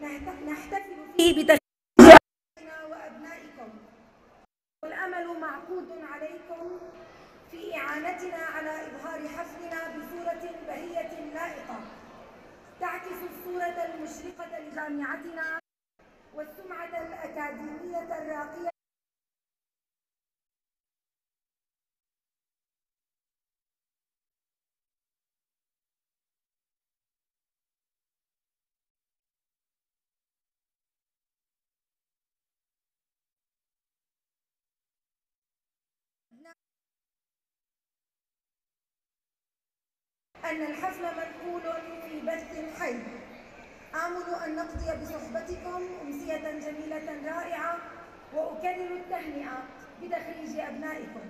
نهت- نحتفل فيه بتخريج وأبنائكم. والأمل معقود عليكم في إعانتنا على إظهار حفلنا بصورة بهية لائقة. تعكس الصورة المشرقة لجامعتنا والسمعة الأكاديمية الراقية أن الحفل منقول في بث حي آمل أن نقضي بصحبتكم أمسية جميلة رائعة وأكرر التهنئة بتخريج أبنائكم.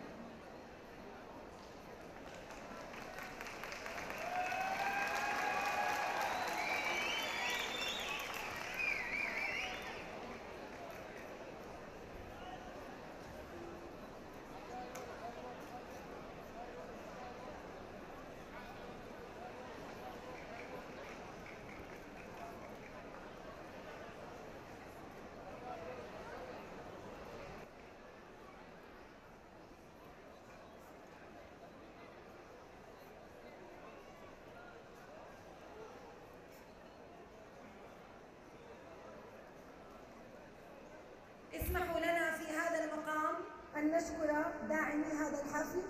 اسمحوا لنا في هذا المقام أن نشكر داعمي هذا الحفل.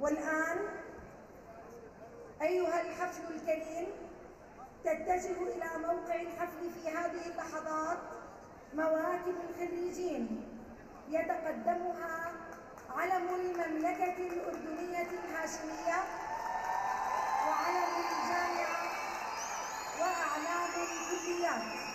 والآن أيها الحفل الكريم تتجه إلى موقع الحفل في هذه اللحظات مواكب الخريجين. يتقدمها علم المملكة الأردنية الهاشمية وعلم الجامعة وأعلام الكليات.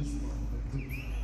Easter.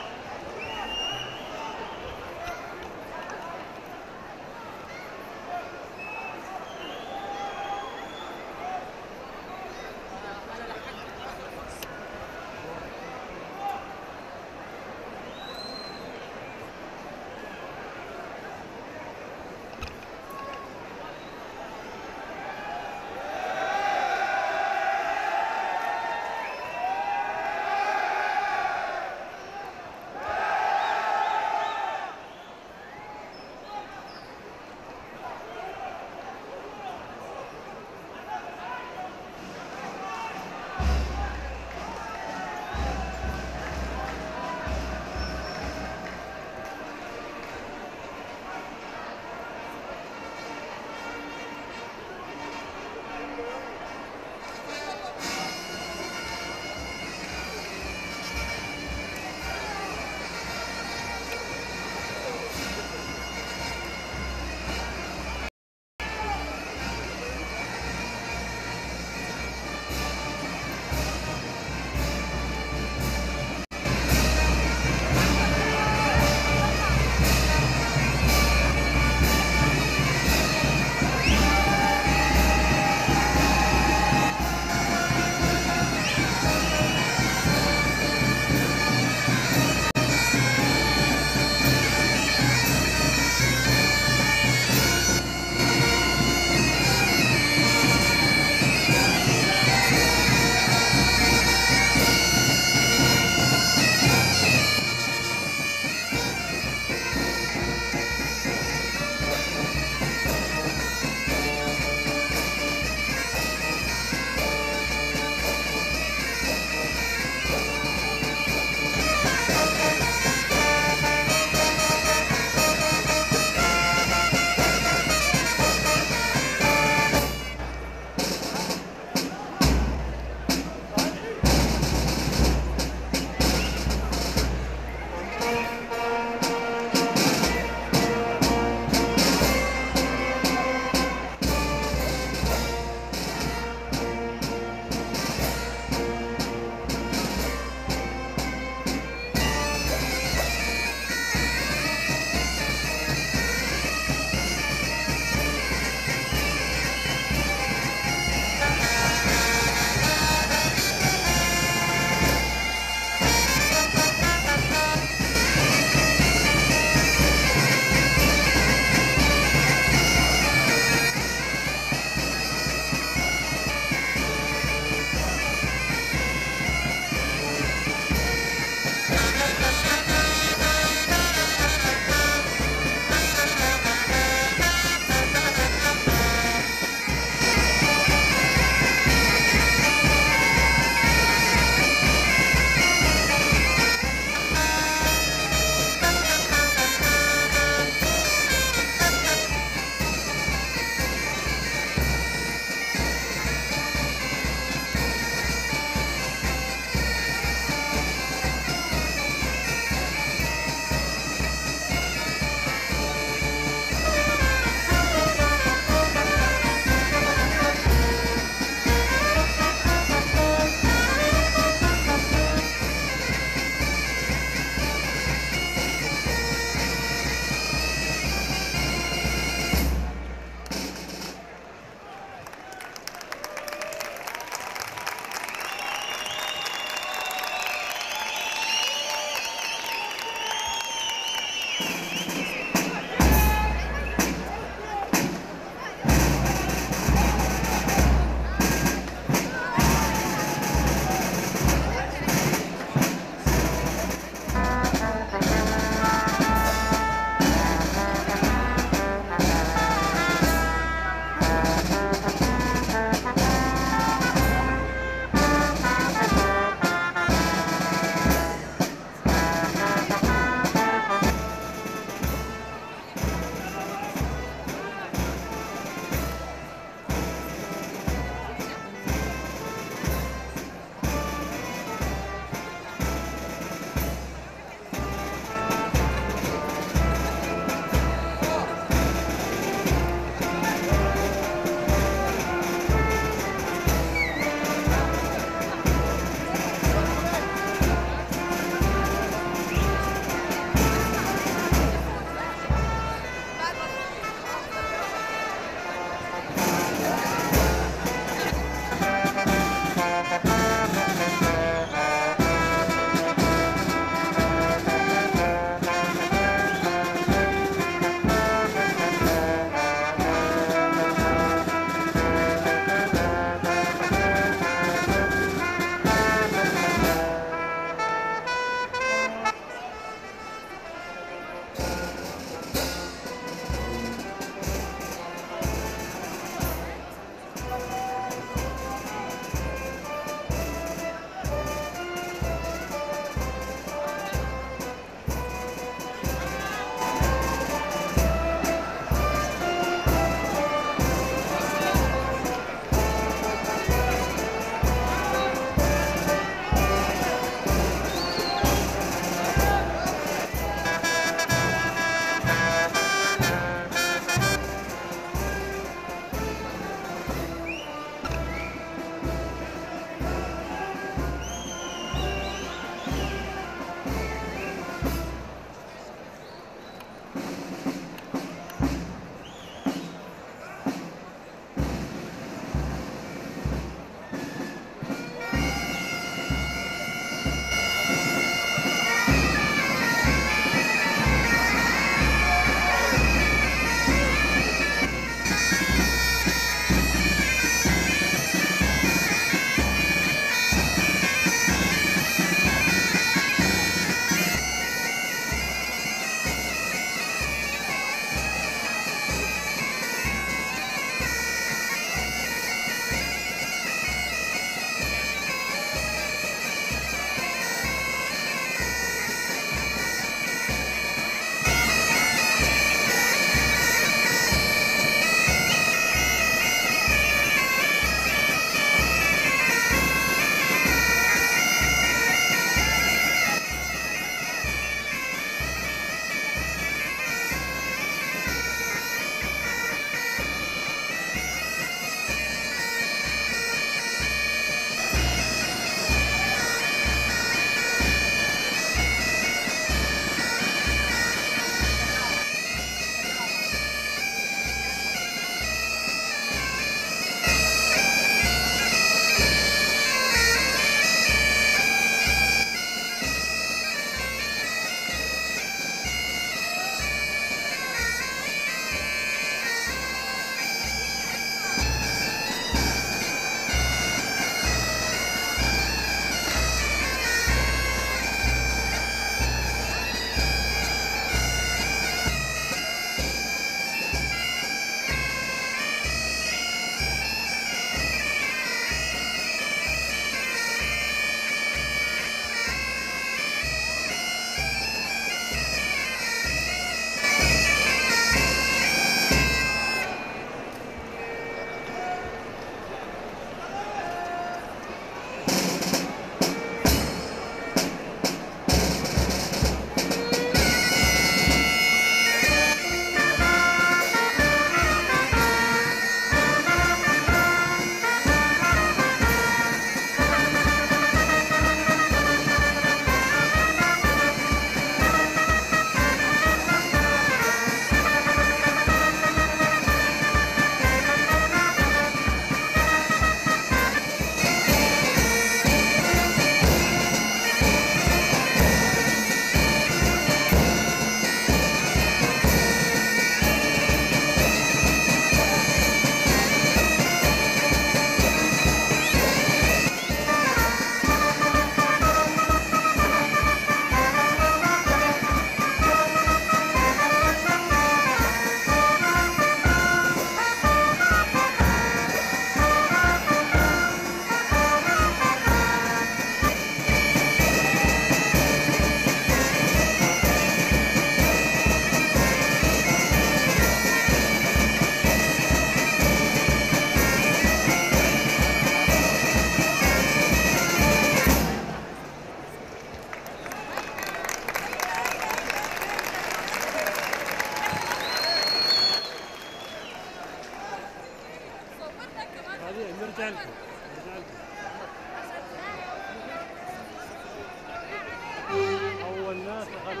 Thank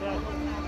you.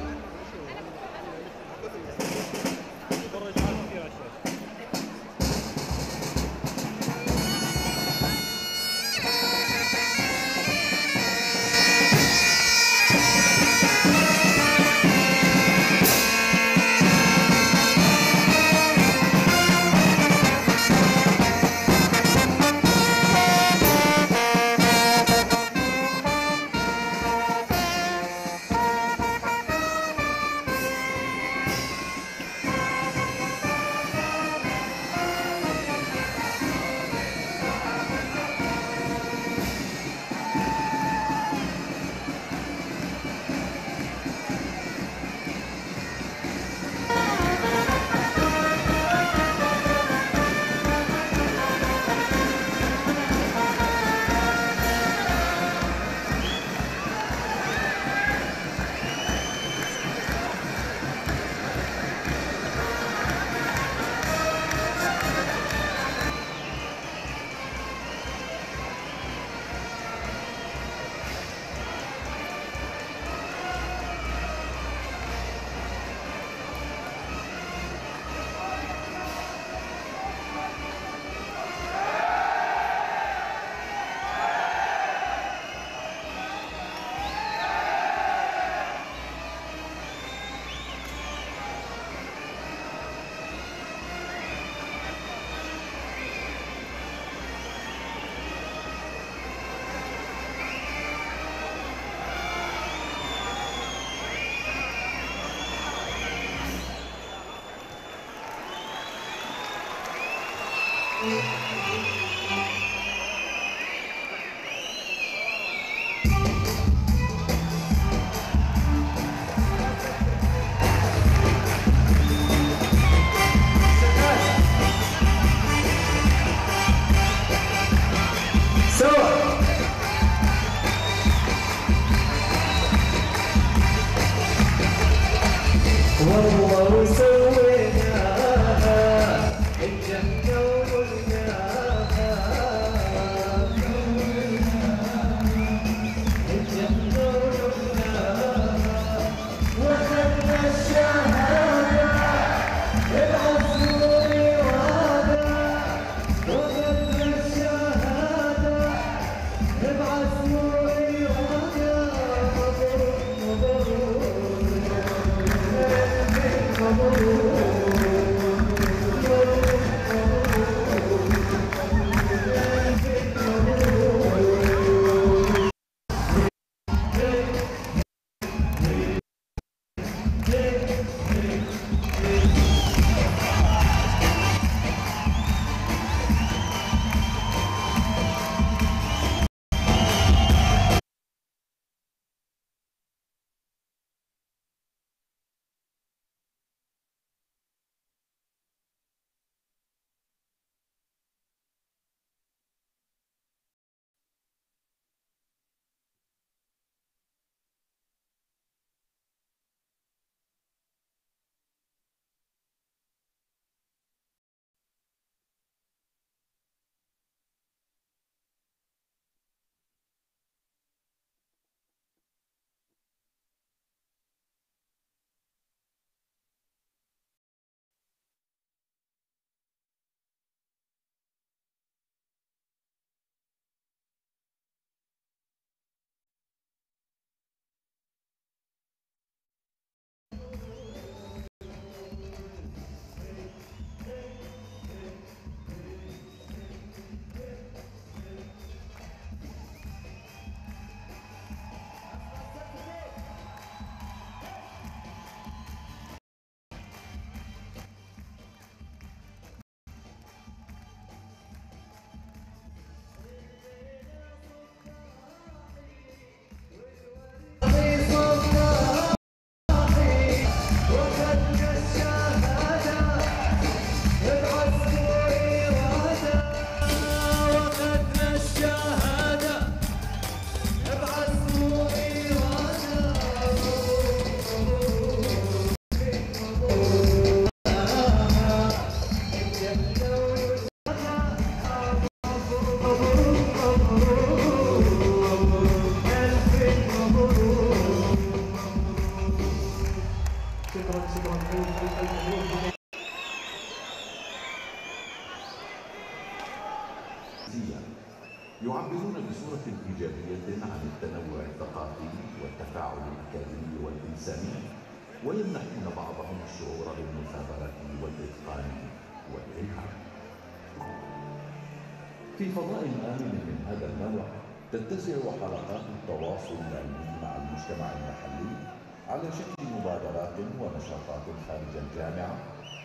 ونشاطات خارج الجامعة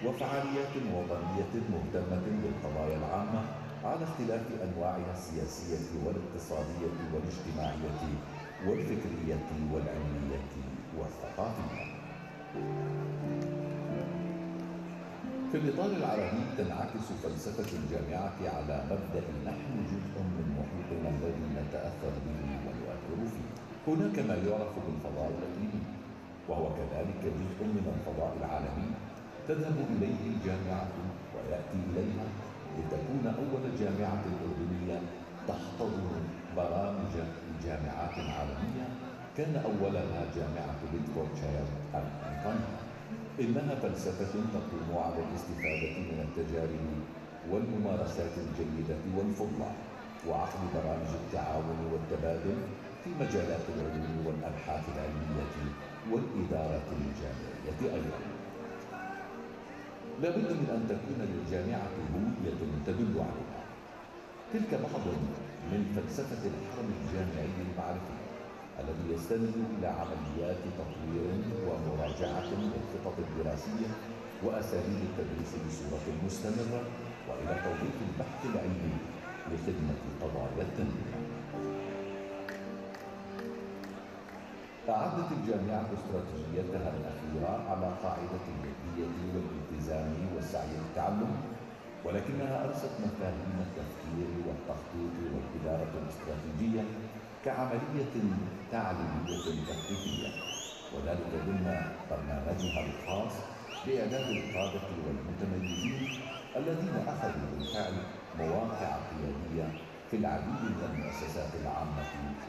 وفعاليات وطنية مهتمة بالقضايا العامة على اختلاف أنواعها السياسية والاقتصادية والاجتماعية والفكرية والعلمية والثقافية في الإطار العربي تنعكس فلسفة الجامعة على مبدأ نحن جزء من محيطنا الذي نتأثر به ونؤثر فيه. هناك ما يعرف بالفضاء وهو كذلك جزء من الفضاء العالمي تذهب إليه الجامعة ويأتي إليها لتكون أول جامعة أردنية تحتضن برامج جامعات عالمية كان أولها جامعة بيدفوردشاير البريطانية. إنها فلسفة تقوم على الاستفادة من التجارب والممارسات الجيدة والفضلى وعقد برامج التعاون والتبادل في مجالات العلوم والأبحاث العلمية والإدارة الجامعية أيضا. لا بد من أن تكون للجامعة هوية تدل عليها. تلك بعض من فلسفة الحرم الجامعي المعرفي الذي يستند إلى عمليات تطوير ومراجعة للخطط الدراسية وأساليب التدريس بصورة مستمرة وإلى توظيف البحث العلمي لخدمة قضايا التنمية. أعدت الجامعة استراتيجيتها الأخيرة على قاعدة الجدية والالتزام والسعي للتعلم ولكنها أرست مفاهيم التفكير والتخطيط والإدارة الاستراتيجية كعملية تعليمية تثقيفية وذلك ضمن برنامجها الخاص بإعداد القادة والمتميزين الذين أخذوا بالفعل مواقع قيادية في العديد من المؤسسات العامة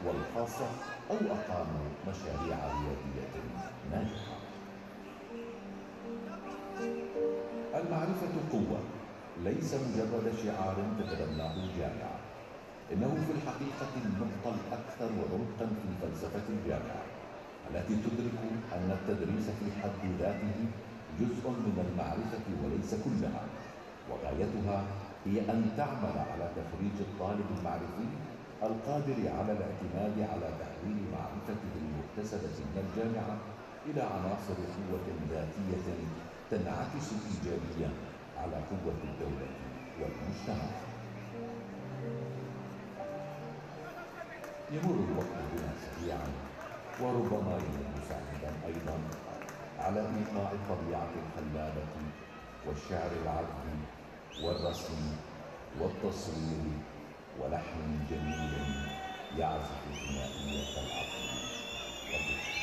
والخاصة أو أقاموا مشاريع ريادية ناجحة. المعرفة قوة. ليس مجرد شعار تتبناه الجامعة إنه في الحقيقة النقطة الأكثر عمقا في فلسفة الجامعة التي تدرك أن التدريس في حد ذاته جزء من المعرفة وليس كلها. وغايتها هي أن تعمل على تخريج الطالب المعرفي القادر على الاعتماد على تحويل معرفته المكتسبة من الجامعة إلى عناصر قوة ذاتية تنعكس إيجابيا على قوة الدولة والمجتمع. يمر الوقت بنا سريعا وربما يمر سعيدا أيضا على إيقاع الطبيعة الخلابة والشعر العذب والرسم والتصوير ولحن جميل يعزف ثنائية العقل. والذكر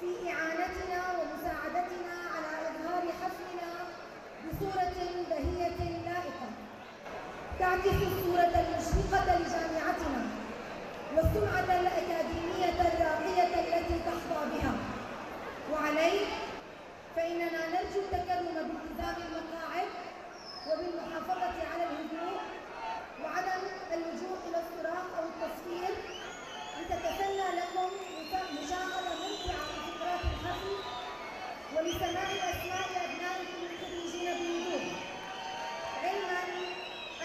في إعانتنا ومساعدتنا على إظهار حفلنا بصورة بهية لائقة. تعكس الصورة المشرقة لجامعتنا والسمعة الأكاديمية الراقية التي تحظى بها. وعليه فإننا نرجو التكرم بالتزام المقاعد وبالمحافظة على الهدوء وعدم اللجوء إلى الصراخ أو التصفير لتتسنى لكم مشاهدة ممتعة ولسماع أسماء أبنائكم الخريجين بوضوح علما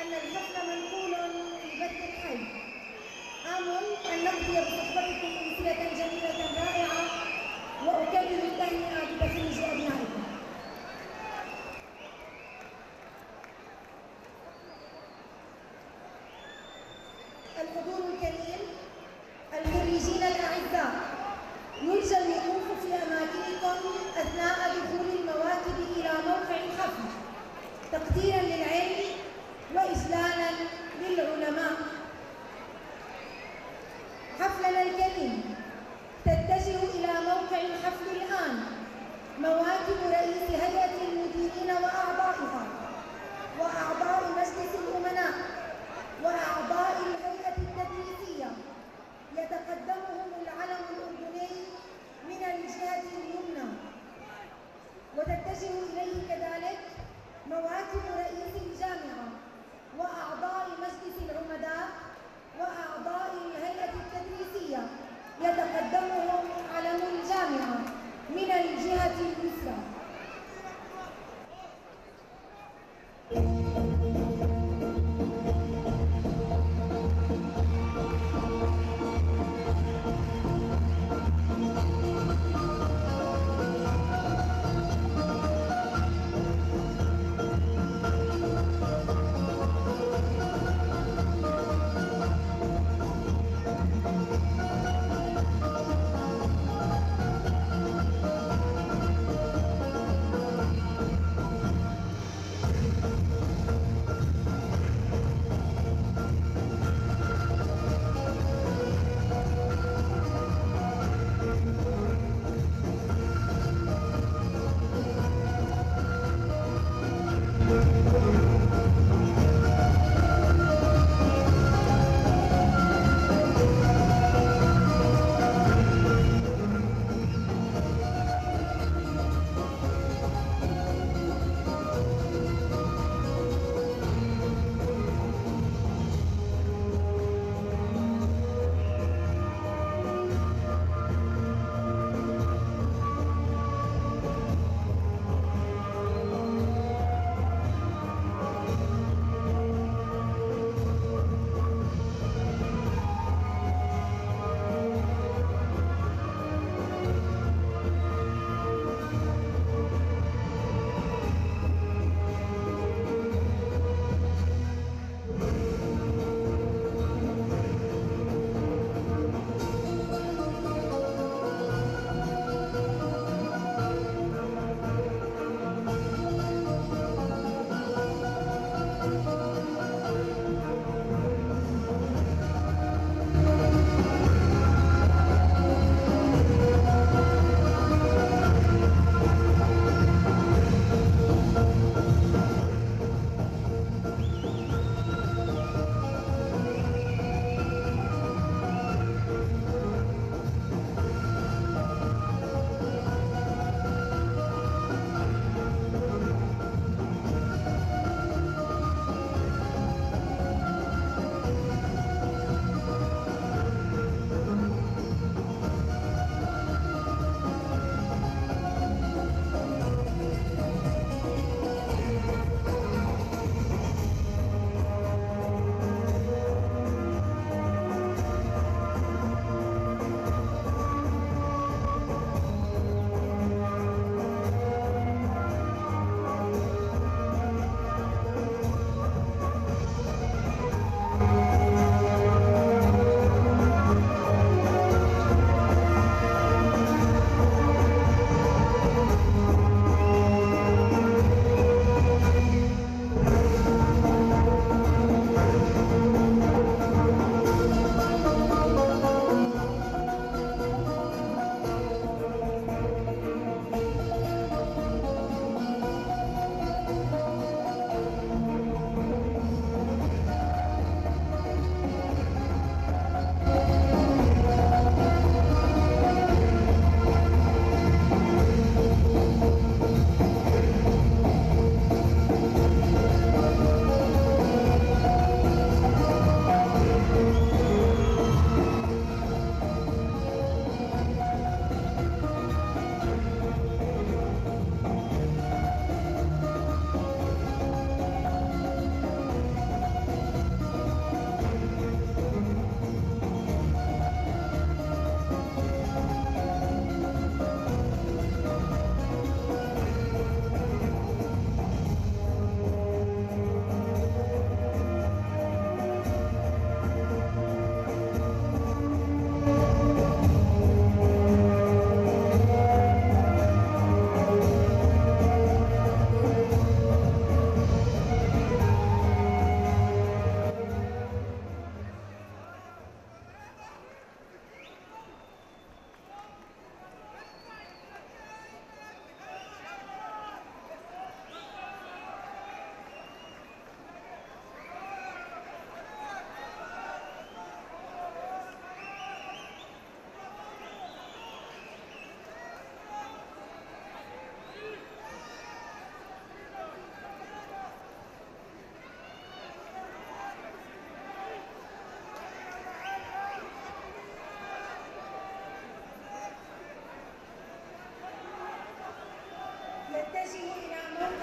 أن الحفل منقول في بث الحي. آمل أن نقضي بصحبتكم أمسية جميلة رائعة وأكرر التهنئة بتخريج أبنائكم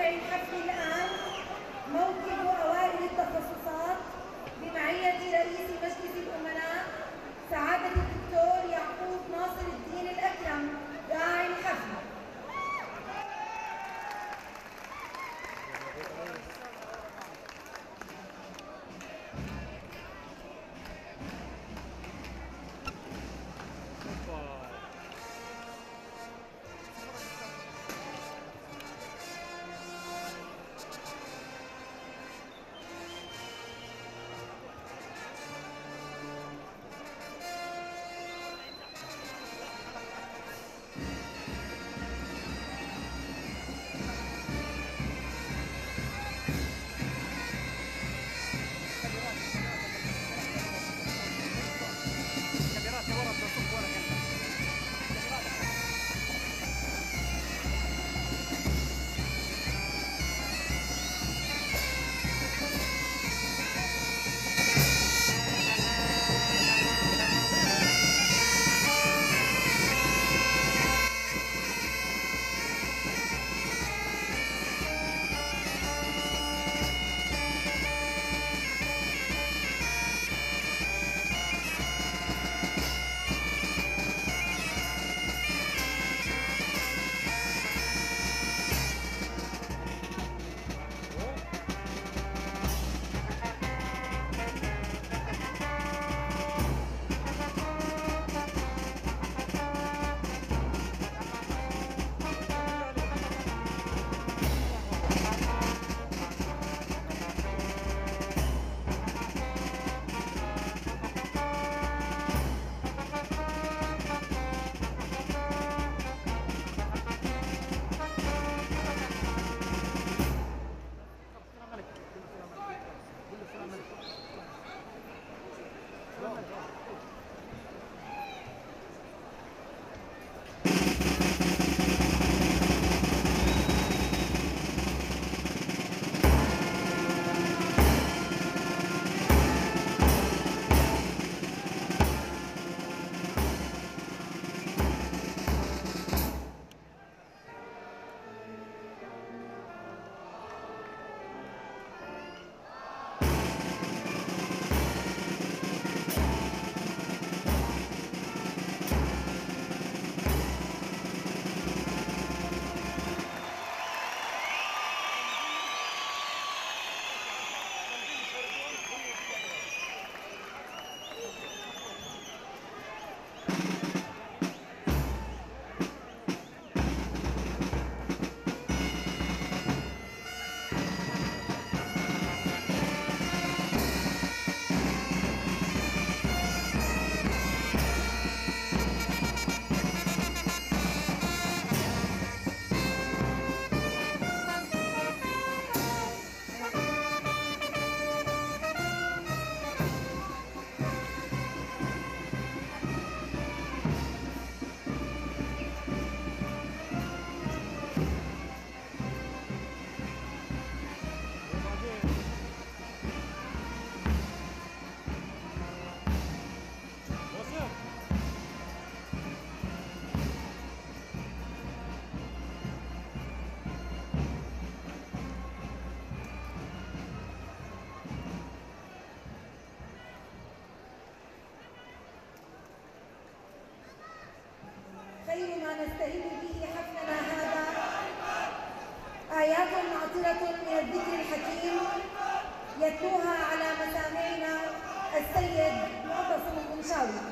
they have been ما نستهل به حفلنا هذا. آيات عطرة من الذكر الحكيم يتلوها على مسامعنا السيد معتصم المنشاوي.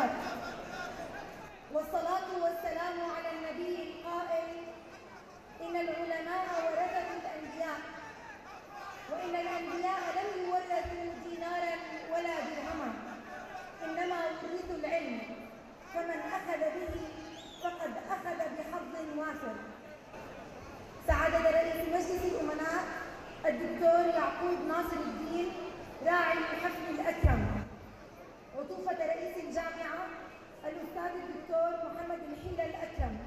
درجات والصلاة والسلام على النبي القائل إن العلماء ورثة الأنبياء. وإن الأنبياء لم يورثوا دينارا ولا درهما. إنما ورثوا العلم. فمن أخذ به فقد أخذ بحظ وافر. سعادة رئيس مجلس الأمناء الدكتور يعقوب ناصر الدين راعي الحفل الأكرم. عطوفة رئيس الأستاذ الدكتور محمد الحيلة الأكرم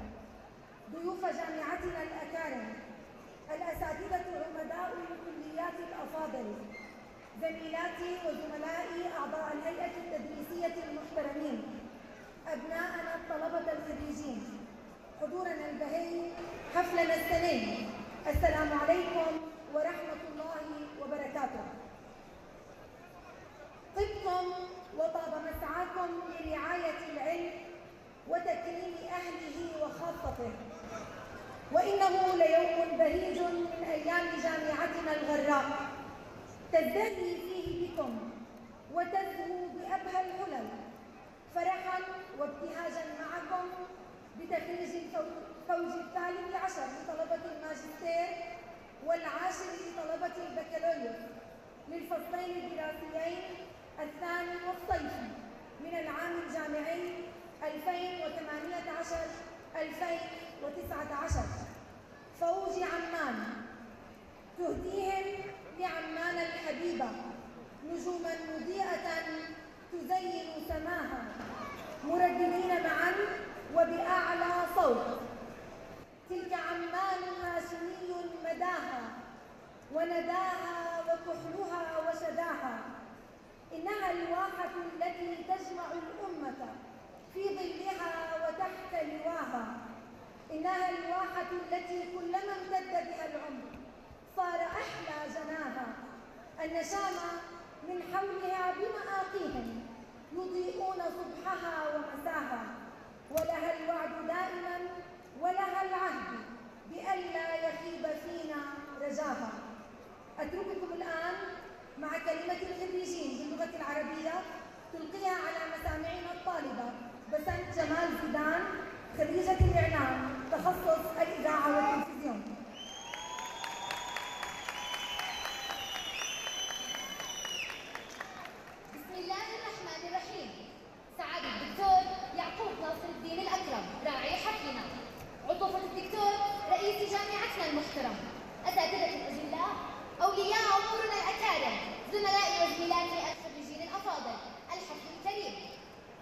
ضيوف جامعتنا الأكارم الأساتذة عمداء الكليات الأفاضل زميلاتي وزملائي أعضاء الهيئة التدريسية المحترمين أبناءنا الطلبة الخريجين. حضورنا البهي حفلنا السنين. السلام عليكم ورحمة الله وبركاته. طبتم وطاب مسعاكم لرعاية العلم وتكريم أهله وخاصته. وإنه ليوم بهيج من أيام جامعتنا الغراء. تزدهي فيه بكم وتزهو بأبهى الحلل فرحا وابتهاجا معكم بتخريج الفوج الثالث عشر لطلبة الماجستير والعاشر لطلبة البكالوريوس. للفصلين الدراسيين الثاني والصيفي من العام الجامعي 2018-2019 فوج عمان. تهديهم لعمان الحبيبة. نجوما مضيئة تزين سماها. مرددين معا وبأعلى صوت. تلك عمان هاشمي مداها. ونداها وكحلها وشداها. إنها الواحة التي تجمع الأمة في ظلها وتحت لواها. إنها الواحة التي كلما امتد بها العمر صار أحلى جناها النشامة من حولها بمآقيهم يضيئون صبحها ومساها. ولها الوعد دائما ولها العهد بألا يخيب فينا رجاها. أترككم الآن مع كلمة الخريجين باللغة العربية تلقيها على مسامعنا الطالبة. بسنت جمال زيدان خريجة الإعلام تخصص الإذاعة والتلفزيون. بسم الله الرحمن الرحيم. سعادة الدكتور يعقوب ناصر الدين الأكرم راعي حفلنا عطوفة الدكتور رئيس جامعتنا المحترم. أساتذة الأجلاء أولياء أمورنا الأكارم زملائي وزميلاتي الخريجين الأفاضل الحفل الكريم.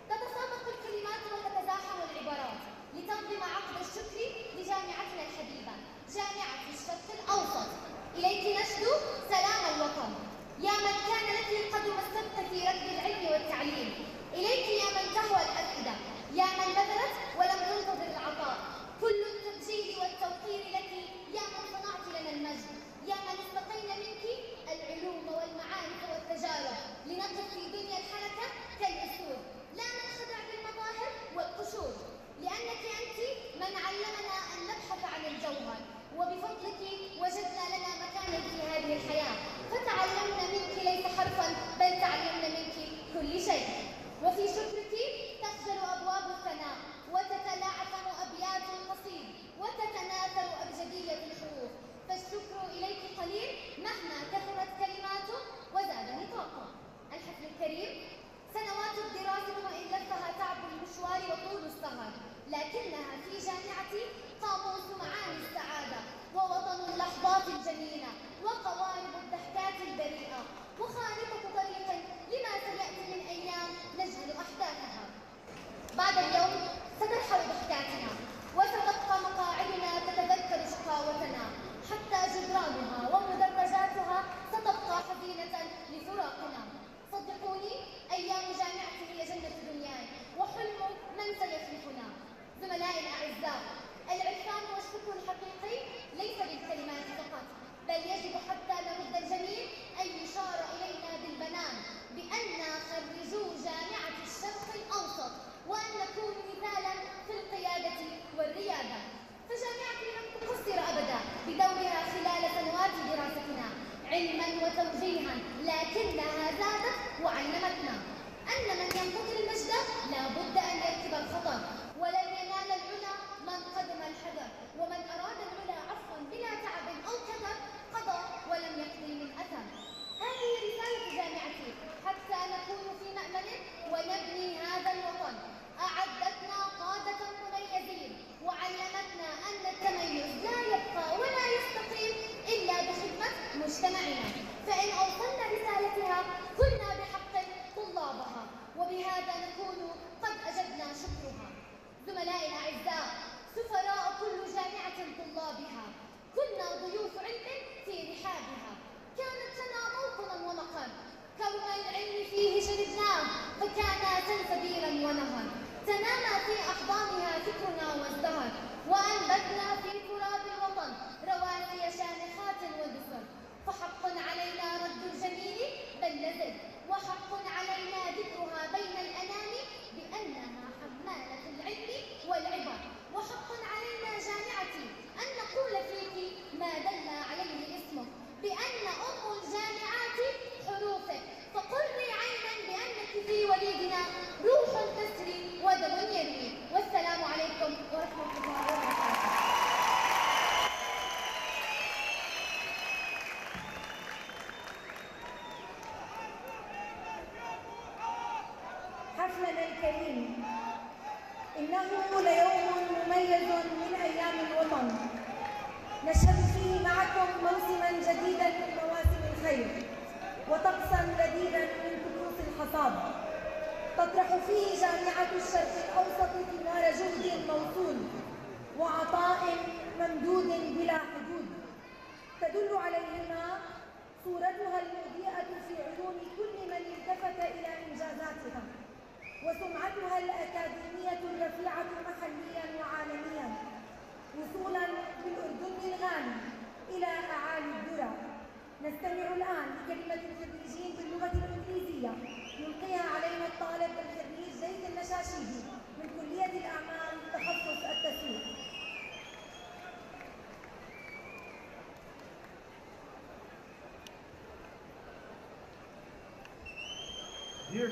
تتسابق الكلمات وتتزاحم العبارات لتنظم عقد الشكر لجامعتنا الحبيبة جامعة الشرق الأوسط. إليك نشدو سلام الوطن. يا من كان لك قدم السبق في ركب العلم والتعليم. إليك يا من تهوى الأفئدة. يا من بذلت ولم تنتظر العطاء. كل التبجيل والتوقير لك يا من صنعت يا من استقينا منك العلوم والمعارف والتجارب لنقف في دنيا الحركة كالأسود لا ننخدع بالمظاهر والقشور لأنك أنت من علمنا أن نبحث عن الجوهر وبفضلك وجدنا لنا مكانا في هذه الحياة. فتعلمنا منك ليس حرفا بل تعلمنا منك كل شيء. وفي شكرك تخجل أبواب الثناء وتتلاعثم أبيات القصيد وتتناثر أبجدية الحروف فالشكر إليك قليل مهما كثرت كلماته وزاد نطاقه الحفل الكريم سنوات الدراسة وإن لفها تعب المشوار وطول السهر لكنها في جامعتي قاموس معاني السعادة ووطن اللحظات الجميلة وقوارب الضحكات البريئة. وخارطة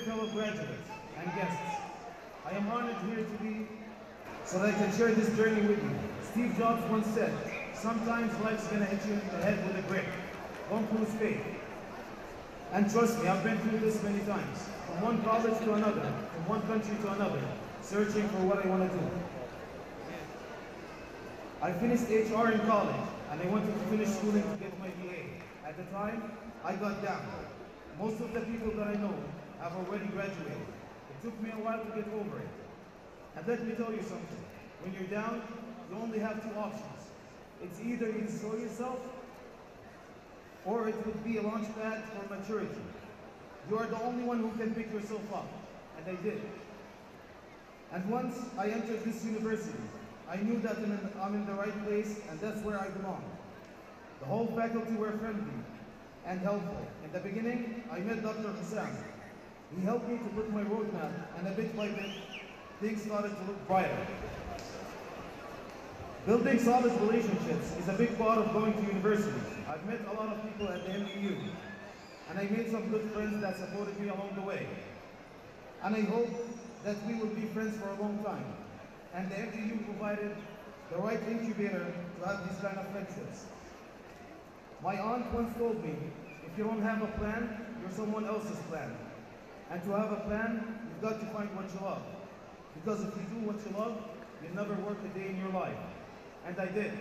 fellow graduates and guests, I am honored here to be so that I can share this journey with you. Steve Jobs once said, sometimes life's gonna hit you in the head with a brick. Don't lose faith. And trust me, I've been through this many times. From one college to another, from one country to another, searching for what I want to do. I finished HR in college, and I wanted to finish schooling to get my BA. At the time, I got down. Most of the people that I know have already graduated. It took me a while to get over it. And let me tell you something. When you're down, you only have two options. It's either you destroy yourself, or it would be a launch pad for maturity. You are the only one who can pick yourself up. And I did. And once I entered this university, I knew that I'm in, the right place and that's where I belong. The whole faculty were friendly and helpful. In the beginning, I met Dr. Hussam. He helped me to put my roadmap and a bit by bit, things started to look brighter. Building solid relationships is a big part of going to university. I've met a lot of people at the MBU, and I made some good friends that supported me along the way. And I hope that we will be friends for a long time. And the MBU provided the right incubator to have these kind of friendships. My aunt once told me, if you don't have a plan, you're someone else's plan. And to have a plan, you've got to find what you love. Because if you do what you love, you'll never work a day in your life. And I did.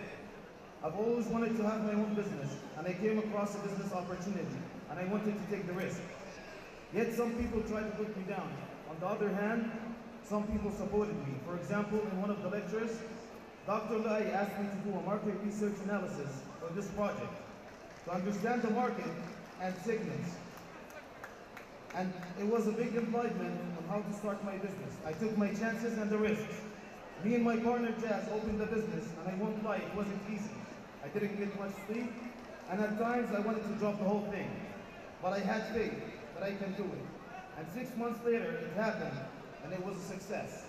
I've always wanted to have my own business, and I came across a business opportunity, and I wanted to take the risk. Yet some people tried to put me down. On the other hand, some people supported me. For example, in one of the lectures, Dr. Lai asked me to do a market research analysis for this project to understand the market and segments. And it was a big enlightenment on how to start my business. I took my chances and the risks. Me and my partner Jazz opened the business, and I won't lie, it wasn't easy. I didn't get much sleep, and at times I wanted to drop the whole thing. But I had faith that I can do it. And six months later, it happened, and it was a success.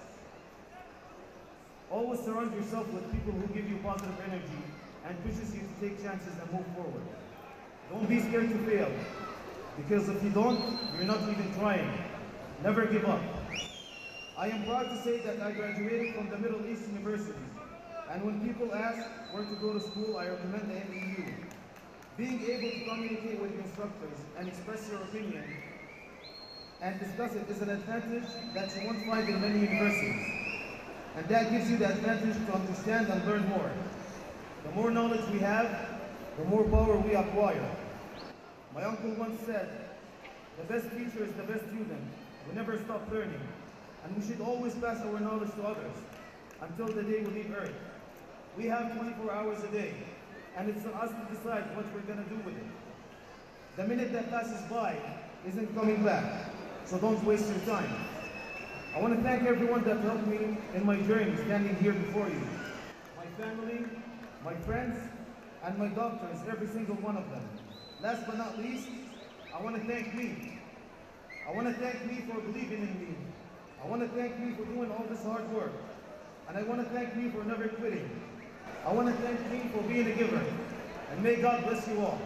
Always surround yourself with people who give you positive energy and pushes you to take chances and move forward. Don't be scared to fail, because if you don't, you're not even trying. Never give up. I am proud to say that I graduated from the Middle East University, and when people ask where to go to school, I recommend the MEU. Being able to communicate with instructors and express your opinion and discuss it is an advantage that you won't find in many universities. And that gives you the advantage to understand and learn more. The more knowledge we have, the more power we acquire. My uncle once said, the best teacher is the best student. We never stop learning. And we should always pass our knowledge to others until the day we leave Earth. We have 24 hours a day, and it's on us to decide what we're gonna do with it. The minute that passes by isn't coming back, so don't waste your time. I want to thank everyone that helped me in my journey standing here before you. My family, my friends, and my doctors, every single one of them. Last but not least, I want to thank me. I want to thank me for believing in me. I want to thank me for doing all this hard work. And I want to thank me for never quitting. I want to thank me for being a giver. And may God bless you all.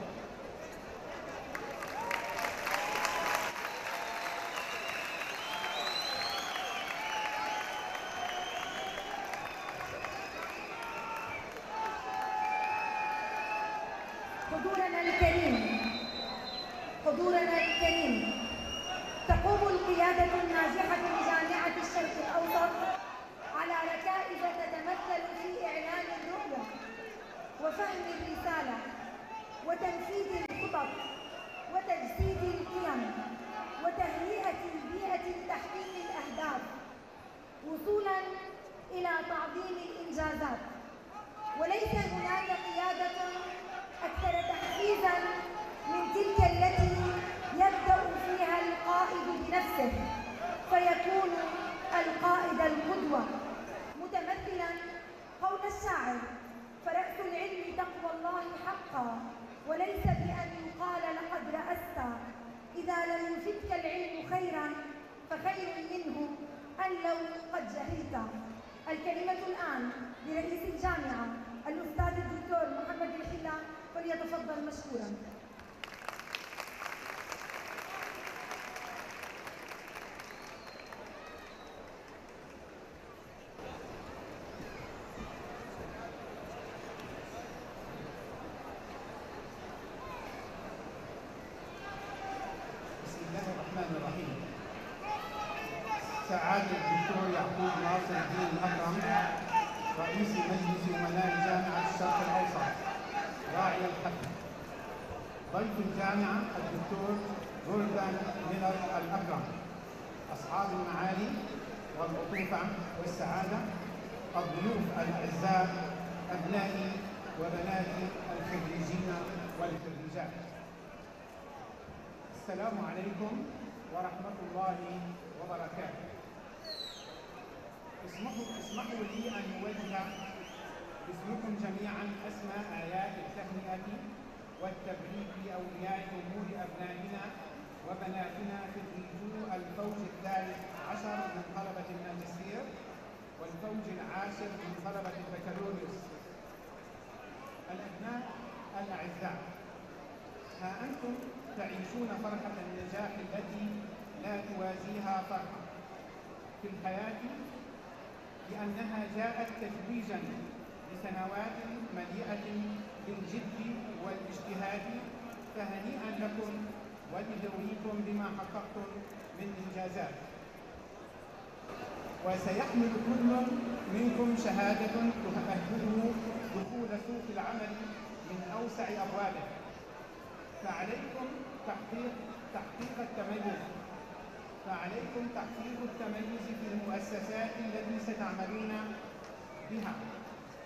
الأعزاء أبنائي وبناتي الخريجين والخريجات السلام عليكم ورحمة الله وبركاته. اسمحوا اسمحوا لي أن أوجه باسمكم جميعا أسمى آيات التهنئة والتبريك لأولياء أمور أبنائنا وبناتنا خريجو الفوج الثالث عشر من طلبة الماجستير. والفوج العاشر من طلبة البكالوريوس الأبناء الأعزاء. ها أنتم تعيشون فرحة النجاح التي لا توازيها فرحة. في الحياة لأنها جاءت تتويجا لسنوات مليئة بالجد والاجتهاد فهنيئا لكم ولذويكم بما حققتم من إنجازات. وسيحمل كل منكم شهادة تؤهله دخول سوق العمل من أوسع أبوابه. فعليكم تحقيق تحقيق التميز. فعليكم تحقيق التميز في المؤسسات التي ستعملون بها.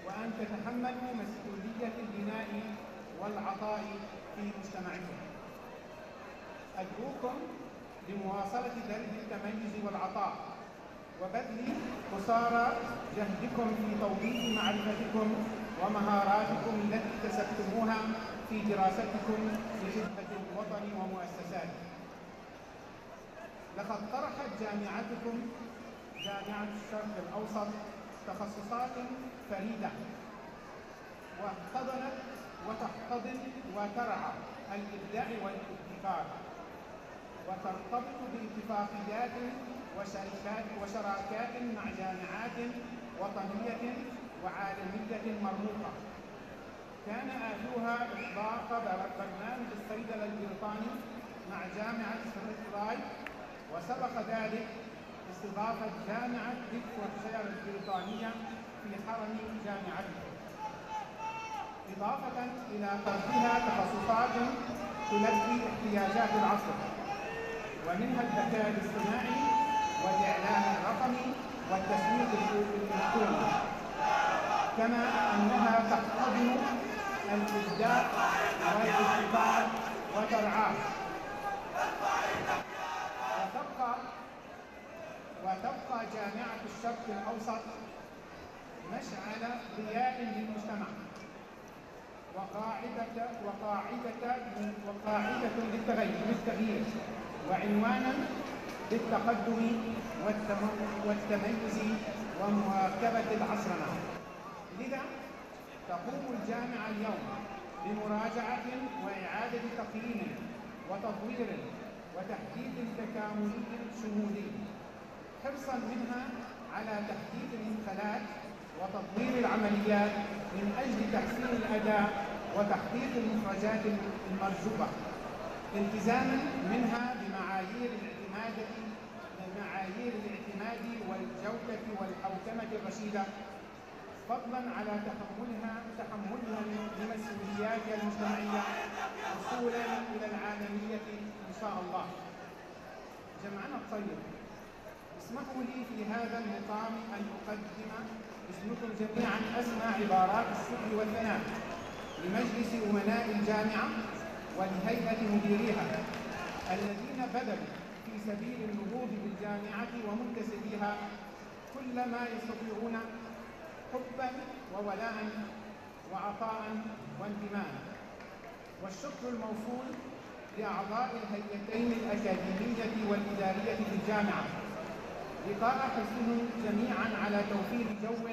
وأن تتحملوا مسؤولية البناء والعطاء في مجتمعكم. أدعوكم لمواصلة درب التميز والعطاء. وبذل قصارى جهدكم في توظيف معرفتكم ومهاراتكم التي اكتسبتموها في دراستكم لخدمة الوطن ومؤسساته. لقد طرحت جامعتكم جامعة الشرق الأوسط تخصصات فريدة واحتضنت وتحتضن وترعى الإبداع والابتكار وترتبط باتفاقيات وشركات وشراكات مع جامعات وطنية وعالمية مرموقة كان آخرها إطلاق برنامج الصيدلة البريطاني مع جامعة سميثراي وسبق ذلك استضافة جامعة بيكفورشير البريطانية في حرم جامعتكم إضافة إلى طرحها تخصصات تلبي احتياجات العصر ومنها الذكاء الاصطناعي والإعلام الرقمي والتسويق الإلكتروني كما أنها تحتضن الإبداع والابتكار وترعاه وتبقى وتبقى جامعة الشرق الأوسط مشعل ضياء للمجتمع. وقاعدة وقاعدة وقاعدة للتغيير. وعنوانا للتقدم والتميز ومواكبة العصرنة لذا تقوم الجامعة اليوم بمراجعة وإعادة تقييم وتطوير وتحديث تكاملي شمولي حرصا منها على تحديد المدخلات وتطوير العمليات من أجل تحسين الأداء وتحقيق المخرجات المرجوة التزاما منها بمعايير الاعتماد بمعايير الاعتماد والجودة والحوكمة الرشيدة فضلا على تحملها تحملها لمسؤولياتها المجتمعية وصولا إلى العالمية إن شاء الله. جمعنا الطيب اسمحوا لي في هذا المقام أن أقدم باسمكم جميعا أسمى عبارات الشكر والثناء لمجلس أمناء الجامعة ولهيئة مديريها الذين بذلوا سبيل النهوض بالجامعة ومنتسبيها كل ما يستطيعون حبا وولاء وعطاء وانتماء. والشكر الموصول لأعضاء الهيئتين الأكاديمية والإدارية في الجامعة. لقاء حرصهم جميعا على توفير جو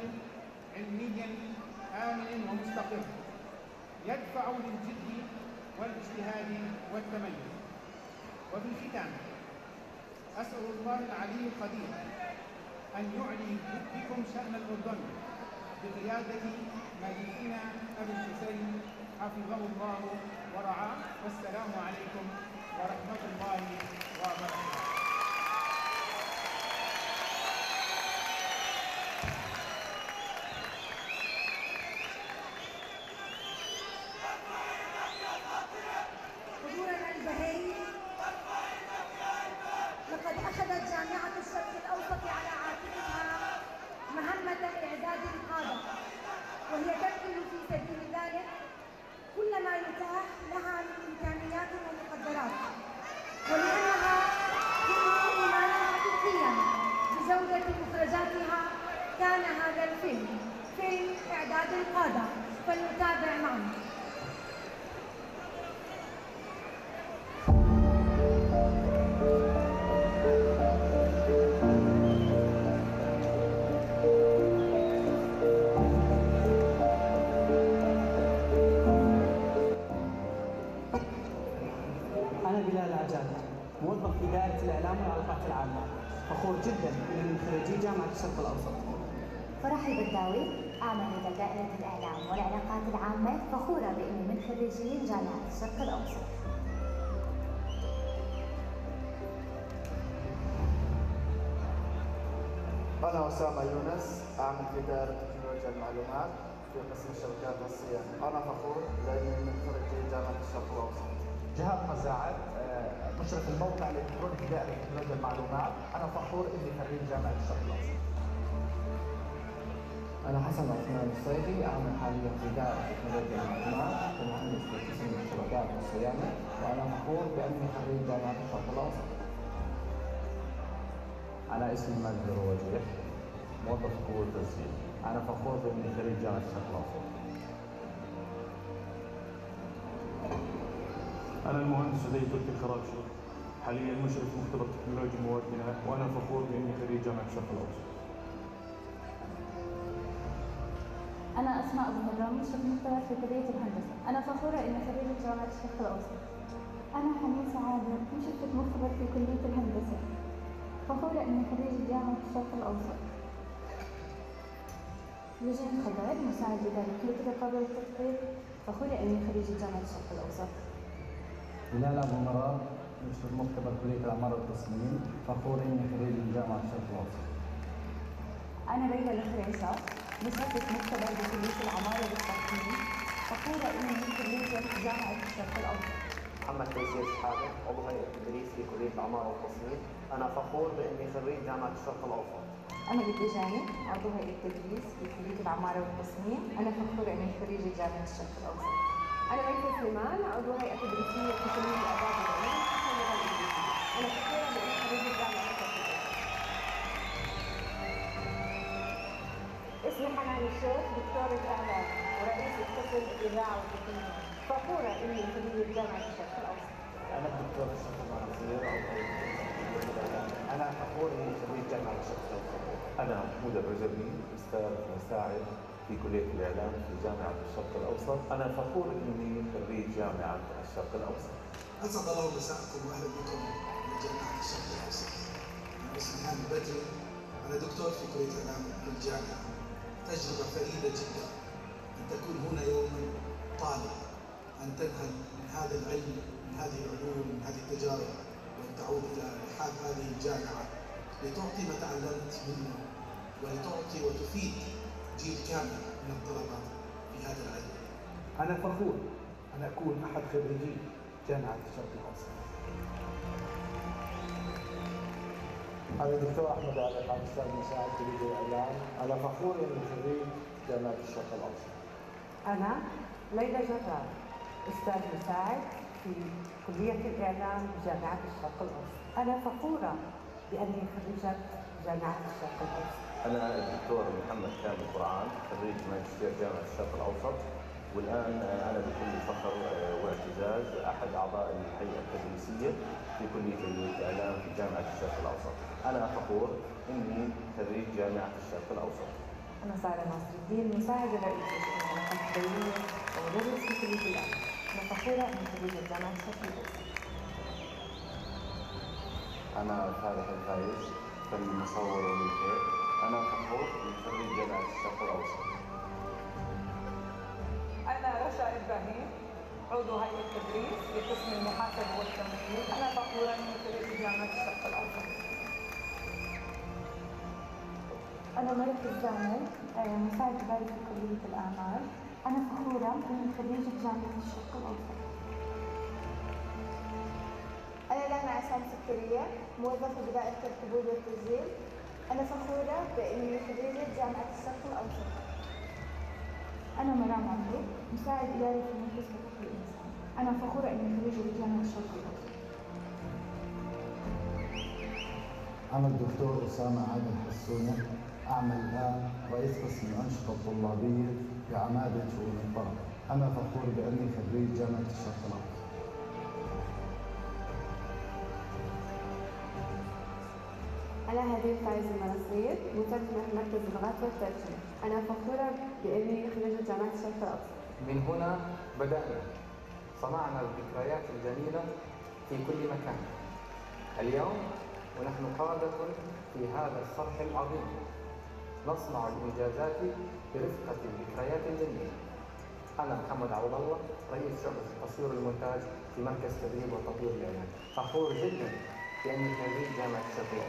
علمي آمن ومستقر يدفع للجد والاجتهاد والتميز. وفي الختام أسأل الله العلي القدير أن يعلي بكم شأن الأردن بقيادة ملكنا أبي الحسين حفظه الله ورعاه والسلام عليكم ورحمة الله وبركاته. أنا أسامة يونس أعمل في دائرة تكنولوجيا المعلومات في قسم الشبكات والصيانة. أنا فخور لأني من خريجي جامعة الشرق الأوسط. جهاد مزاعد آه، مشرف الموقع الإلكتروني في دائرة تكنولوجيا المعلومات. أنا فخور إني خريج جامعة الشرق الأوسط. أنا حسن عثمان الصيدي أعمل حاليا في دائرة تكنولوجيا المعلومات كمهندس في قسم الشبكات والصيانة. وأنا فخور بأني خريج جامعة الشرق الأوسط. أنا اسمي مجدي روجيح موظف قوة تسجيل أنا فخور بإني خريج جامعة الشرق الأوسط. أنا المهندس عدي تركي الخرابشي حاليا مشرف مختبر تكنولوجيا مواد بناء وأنا فخور بإني خريج جامعة الشرق الأوسط. أنا أسماء أبو هرم مشرف مختبر في كلية الهندسة. أنا فخورة إني خريجة جامعة الشرق الأوسط. أنا حنين سعادة مشرفة مختبر في كلية الهندسة. فخورة إني خريجة جامعة الشرق الأوسط. نجم خضر مساعد إداري كلية الرقابة والتطبيق فخورة إني خريجة جامعة الشرق الأوسط. بلال أبو مراد مشرف مختبر كلية العمارة والتصميم فخور إني خريج من جامعة الشرق الأوسط. أنا ليلى الخريصة مشرفة مختبر بكلية العمارة والتصميم فخورة إني من خريجة جامعة الشرق الأوسط. محمد تيسير شحاته عضو هيئة التدريس في كلية العمارة والتصميم أنا فخور بإني خريج جامعة الشرق الأوسط. أنا بالتجاني عضو هيئة التدريس في كلية العمارة والتصميم. أنا فخورة إني خريجة جامعة الشرق الأوسط. أنا ميسة سليمان عضو هيئة تدريسية في كلية الآداب والعلوم أنا فخورة بإني خريجة جامعة الشرق الأوسط. اسمي حنان الشيخ دكتورة إعلام ورئيسة قسم الإذاعة والتلفزيون فخورة إني خريجة جامعة الشرق الأوسط. أنا الدكتور اشرف المناصير أنا فخور إني خريج الشرق الاوسط أنا محمود الرجبي أستاذ مساعد في كلية الإعلام في جامعة الشرق الأوسط. أنا فخور إني خريج جامعة الشرق الأوسط. أسعد الله مساءكم وأهلا بكم في جامعة الشرق الأوسط. أنا اسمي هاني بدري أنا دكتور في كلية الإعلام في الجامعة. تجربة فريدة جدا. أن تكون هنا يوما طالب أن تنهل من هذا العلم من هذه العلوم من هذه التجارب. تعود إلى رحاب هذه الجامعة لتعطي ما تعلمت منه ولتعطي وتفيد جيل كامل من الطلبة في هذا العلم. أنا فخور أن أكون أحد خريجي جامعة الشرق الأوسط أنا الدكتور أحمد علي أستاذ مساعد كلية الإعلام أنا فخور إني خريج جامعة الشرق الأوسط. أنا ليلى جرار أستاذ مساعد في كلية الإعلام بجامعة الشرق الأوسط. أنا فخورة بأني خريجة جامعة الشرق الأوسط. أنا الدكتور محمد كامل قرعان خريج ماجستير جامعة الشرق الأوسط. والآن أنا بكل فخر واعتزاز أحد أعضاء الهيئة التدريسية في كلية الإعلام في جامعة الشرق الأوسط. أنا فخور إني خريج جامعة الشرق الأوسط. أنا سارة ناصر الدين مساعدة رئيس العلاقات الدولية ومدرس في كلية الإعلام. أنا فخورة خريجة جامعة الأوسط أنا فارح الفايز فني مصور ومنتج أنا فخور إني خريج جامعة الشرق الأوسط أنا رشا إبراهيم عضو هيئة التدريس في قسم المحاسبة والتمويل. أنا فخورة إني خريجة جامعة الشرق الأوسط أنا مرت الزامل آه، مساعد إداري في كلية الأعمال. أنا فخورة إني خريجة جامعة الشرق الأوسط. أنا لنا عصام سكرية موظفة بدائرة القبول والتسجيل أنا فخورة بإني خريجة جامعة الشرق الأوسط أنا مرام عمرو مساعد إداري في مركز حقوق الإنسان أنا فخورة إني خريجة جامعة الشرق الأوسط. أنا الدكتور أسامة عادل حسونة أعمل الآن رئيس قسم الأنشطة الطلابية بعمادة شؤون الطلبة. أنا فخور بأني خريج جامعة الشرق الأوسط. أنا هدير فايز المناصير مترجمة في مركز اللغات والترجمة. أنا فخورة بإني خريجة جامعة الشرق الأوسط. من هنا بدأنا. صنعنا الذكريات الجميلة في كل مكان. اليوم ونحن قادة في هذا الصرح العظيم. نصنع الإنجازات برفقة الذكريات الجميلة أنا محمد عوض الله رئيس شعبة التصوير والمونتاج في مركز تدريب وتطوير الإعلام فخور جدا بأني خريج جامعة الشرقية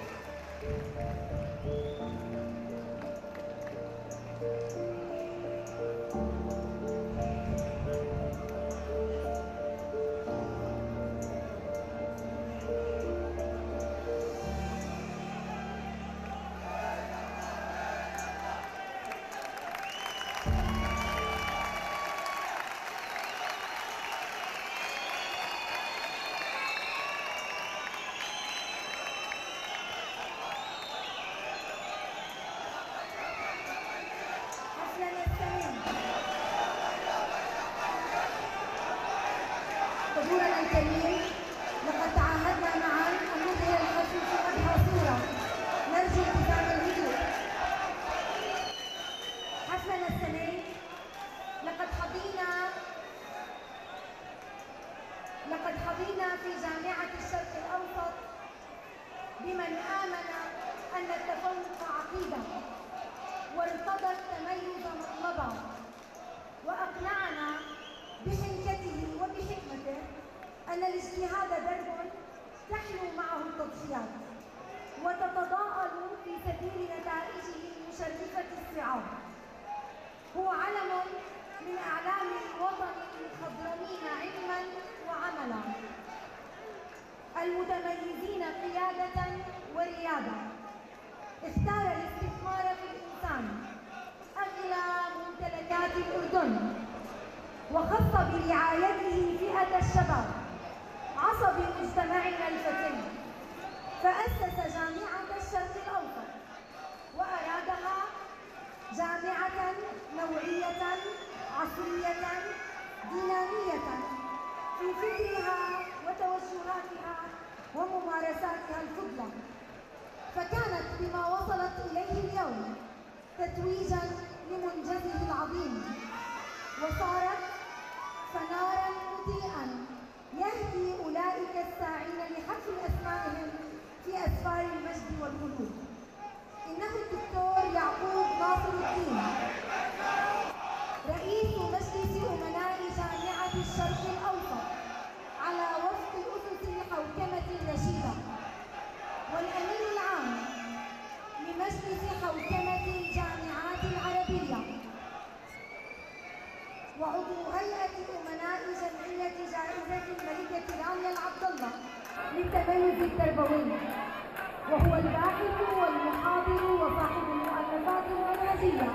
التربوي وهو الباحث والمحاضر وصاحب المؤلفات المنهجية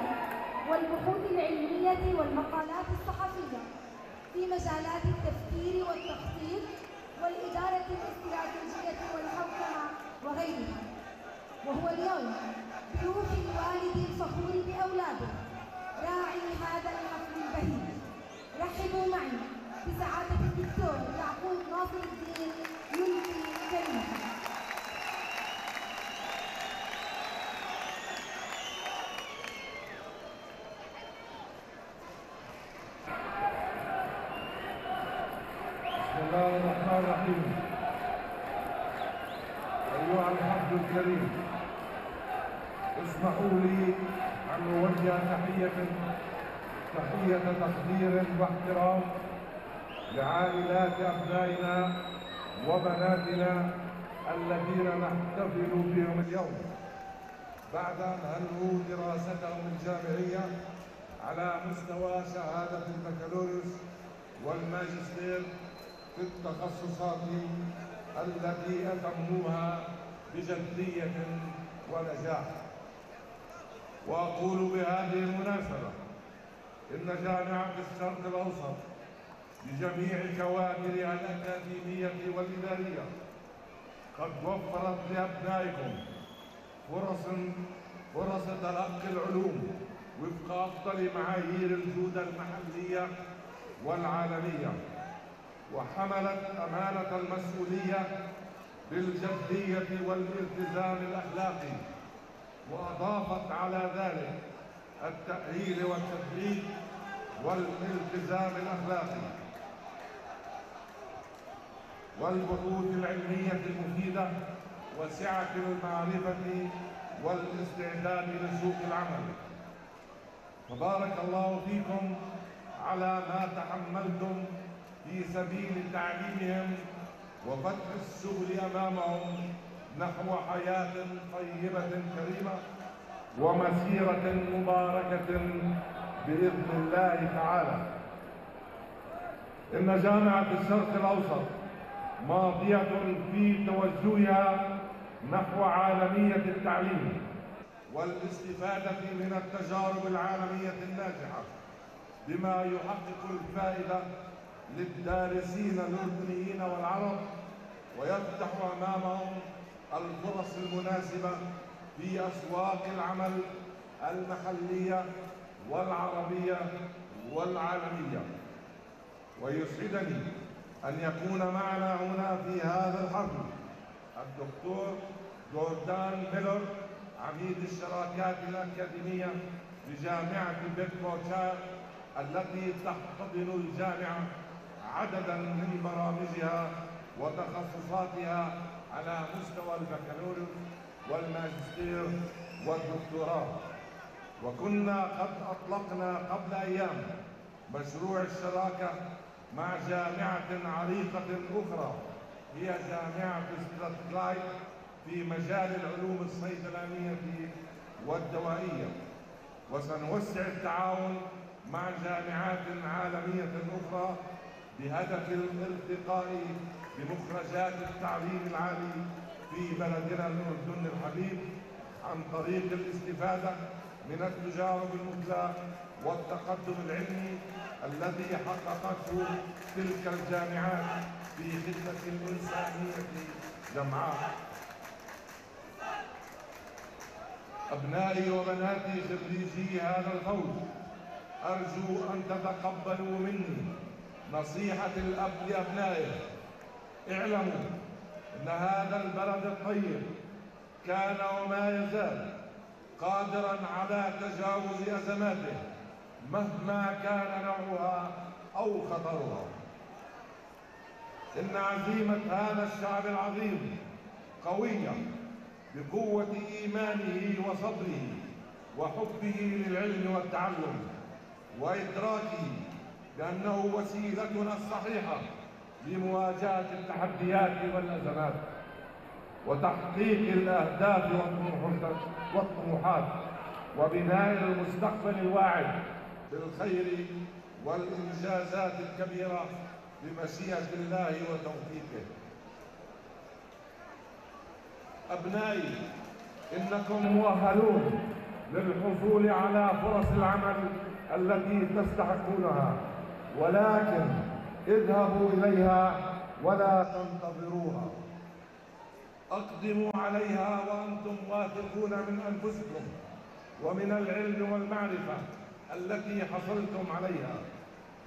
والبحوث العلمية والمقالات الصحفية. في مجالات التفكير والتخطيط والإدارة الاستراتيجية والحوكمة وغيرها. وهو اليوم بروح الوالد الفخور بأولاده. راعي هذا الحفل البهيج رحبوا معي بسعادة الدكتور يعقوب ناصر الدين يلقي كلمته بسم الله الرحمن الرحيم أيها الحفل الكريم اسمحوا لي أن أوجه تحية تحية تقدير واحترام لعائلات أبنائنا وبناتنا الذين نحتفل بهم اليوم. بعد أن أنهوا دراستهم الجامعية على مستوى شهادة البكالوريوس والماجستير في التخصصات التي أتموها بجدية ونجاح. وأقول بهذه المناسبة إن جامعة الشرق الأوسط بجميع كوادرها الأكاديمية والإدارية قد وفرت لأبنائكم فرص فرص تلقي العلوم وفق أفضل معايير الجودة المحلية والعالمية وحملت أمانة المسؤولية بالجدية والالتزام الأخلاقي وأضافت على ذلك التأهيل والتدريب والالتزام الأخلاقي والبحوث العلمية المفيدة وسعة المعرفة والاستعداد لسوق العمل. فبارك الله فيكم على ما تحملتم في سبيل تعليمهم وفتح السبل أمامهم نحو حياة طيبة كريمة. ومسيرة مباركة بإذن الله تعالى. إن جامعة الشرق الأوسط ماضية في توجهها نحو عالمية التعليم والاستفادة من التجارب العالمية الناجحة بما يحقق الفائدة للدارسين الأردنيين والعرب ويفتح أمامهم الفرص المناسبة في اسواق العمل المحلية والعربية والعالمية. ويسعدني أن يكون معنا هنا في هذا الحفل الدكتور جوردان ميلر عميد الشراكات الأكاديمية بجامعة بيتفورشاير التي تحتضن الجامعة عددا من برامجها وتخصصاتها على مستوى البكالوريوس. والماجستير والدكتوراه. وكنا قد أطلقنا قبل أيام مشروع الشراكة مع جامعة عريقة أخرى. هي جامعة ستراتلايت في مجال العلوم الصيدلانية والدوائية. وسنوسع التعاون مع جامعات عالمية أخرى بهدف الارتقاء بمخرجات التعليم العالي في بلدنا الأردن الحبيب عن طريق الاستفادة من التجارب المثلى والتقدم العلمي الذي حققته تلك الجامعات في خدمة الإنسانية جمعاء. أبنائي وبناتي خريجي هذا الفوز أرجو أن تتقبلوا مني نصيحة الأب لأبنائه. اعلموا أن هذا البلد الطيب كان وما يزال قادرا على تجاوز أزماته مهما كان نوعها أو خطرها. إن عزيمة هذا الشعب العظيم قوية بقوة إيمانه وصبره وحبه للعلم والتعلم وإدراكه لأنه وسيلتنا الصحيحة لمواجهة التحديات والأزمات وتحقيق الأهداف والطموحات وبناء المستقبل الواعد بالخير والإنجازات الكبيرة بمشيئة الله وتوفيقه. أبنائي إنكم مؤهلون للحصول على فرص العمل التي تستحقونها ولكن اذهبوا إليها ولا تنتظروها. أقدموا عليها وأنتم واثقون من أنفسكم ومن العلم والمعرفة التي حصلتم عليها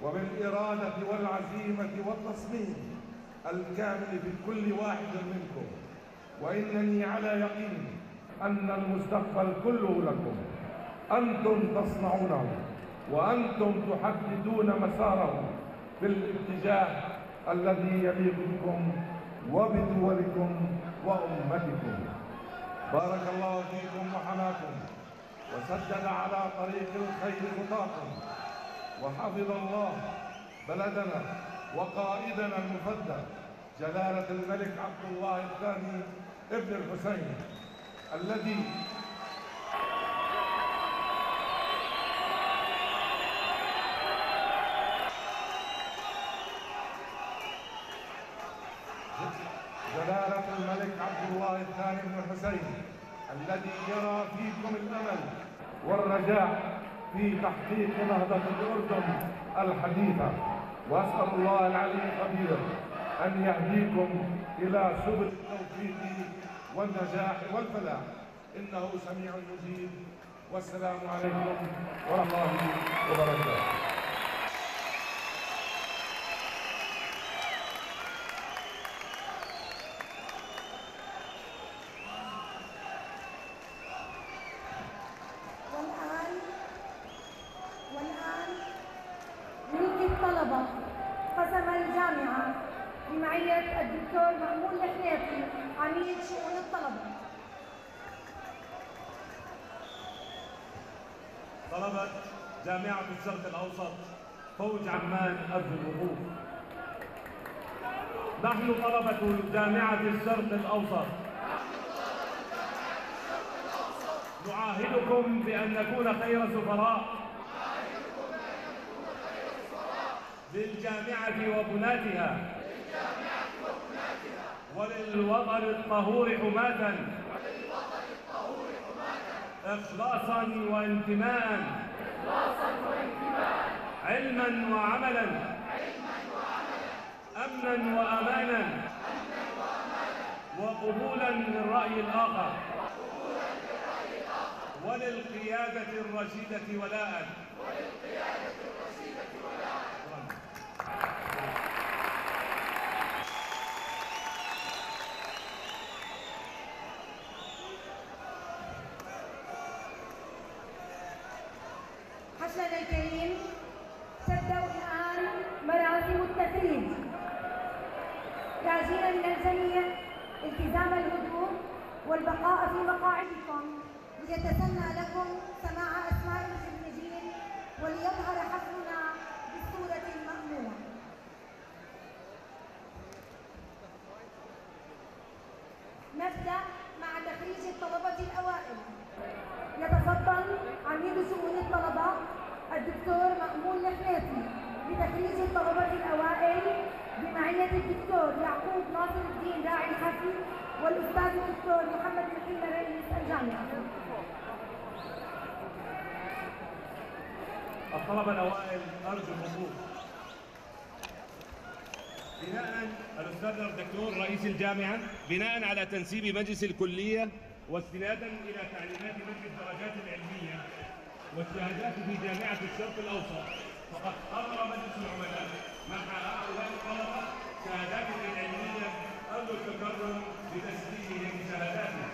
وبالإرادة والعزيمة والتصميم الكامل في كل واحد منكم. وإنني على يقين أن المستقبل كله لكم. أنتم تصنعونه وأنتم تحددون مساره. في الاتجاه الذي يليق بكم وبدولكم وأمتكم. بارك الله فيكم وحماكم وسدد على طريق الخير خطاكم. وحفظ الله بلدنا وقائدنا المفدى جلالة الملك عبد الله الثاني ابن الحسين الذي جلالة الملك عبد الله الثاني بن الحسين الذي يرى فيكم الأمل والرجاء في تحقيق نهضة الأردن الحديثة. وأسأل الله العلي القدير أن يهديكم إلى سبل التوفيق والنجاح والفلاح. إنه سميع مجيب. والسلام عليكم ورحمة الله وبركاته والآن والآن نلقي الطلبة قسم الجامعة بمعية الدكتور مأمون الحنيفي عميد شؤون الطلبة طلبة جامعة الشرق الأوسط فوج عمان أرجو الوقوف. نحن طلبة جامعة الشرق الأوسط. نعاهدكم بأن نكون خير سفراء. للجامعة وبناتها. وللوطن الطهور حماة. إخلاصا وانتماء. علما وعملا. أمنا وأمانا وقبولا للرأي الآخر. وللقيادة الرشيدة ولاء. حفلنا الكريم تبدأ الآن مراسم التخريج راجين من الجميع التزام الهدوء والبقاء في مقاعدكم. ليتسنى لكم سماع أسماء الخريجين وليظهر حفلنا بالصورة المأمولة نبدأ مع تخريج الطلبة الأوائل. يتفضل عميد شؤون الطلبة الدكتور مأمون الحنيفي لتخريج الطلبة الأوائل بمعية الدكتور يعقوب ناصر الدين راعي الحفل والأستاذ الدكتور محمد الحين رئيس الجامعة الطلبة الأوائل أرجو الوقوف بناء الأستاذ الدكتور رئيس الجامعة بناء على تنسيب مجلس الكلية واستنادا إلى تعليمات مجلس الدرجات العلمية والشهادات في جامعة الشرق الأوسط. فقد قرر مجلس العملاء منح هؤلاء الطلبة شهاداتهم العلمية أرجو التكرم でも知らなかった。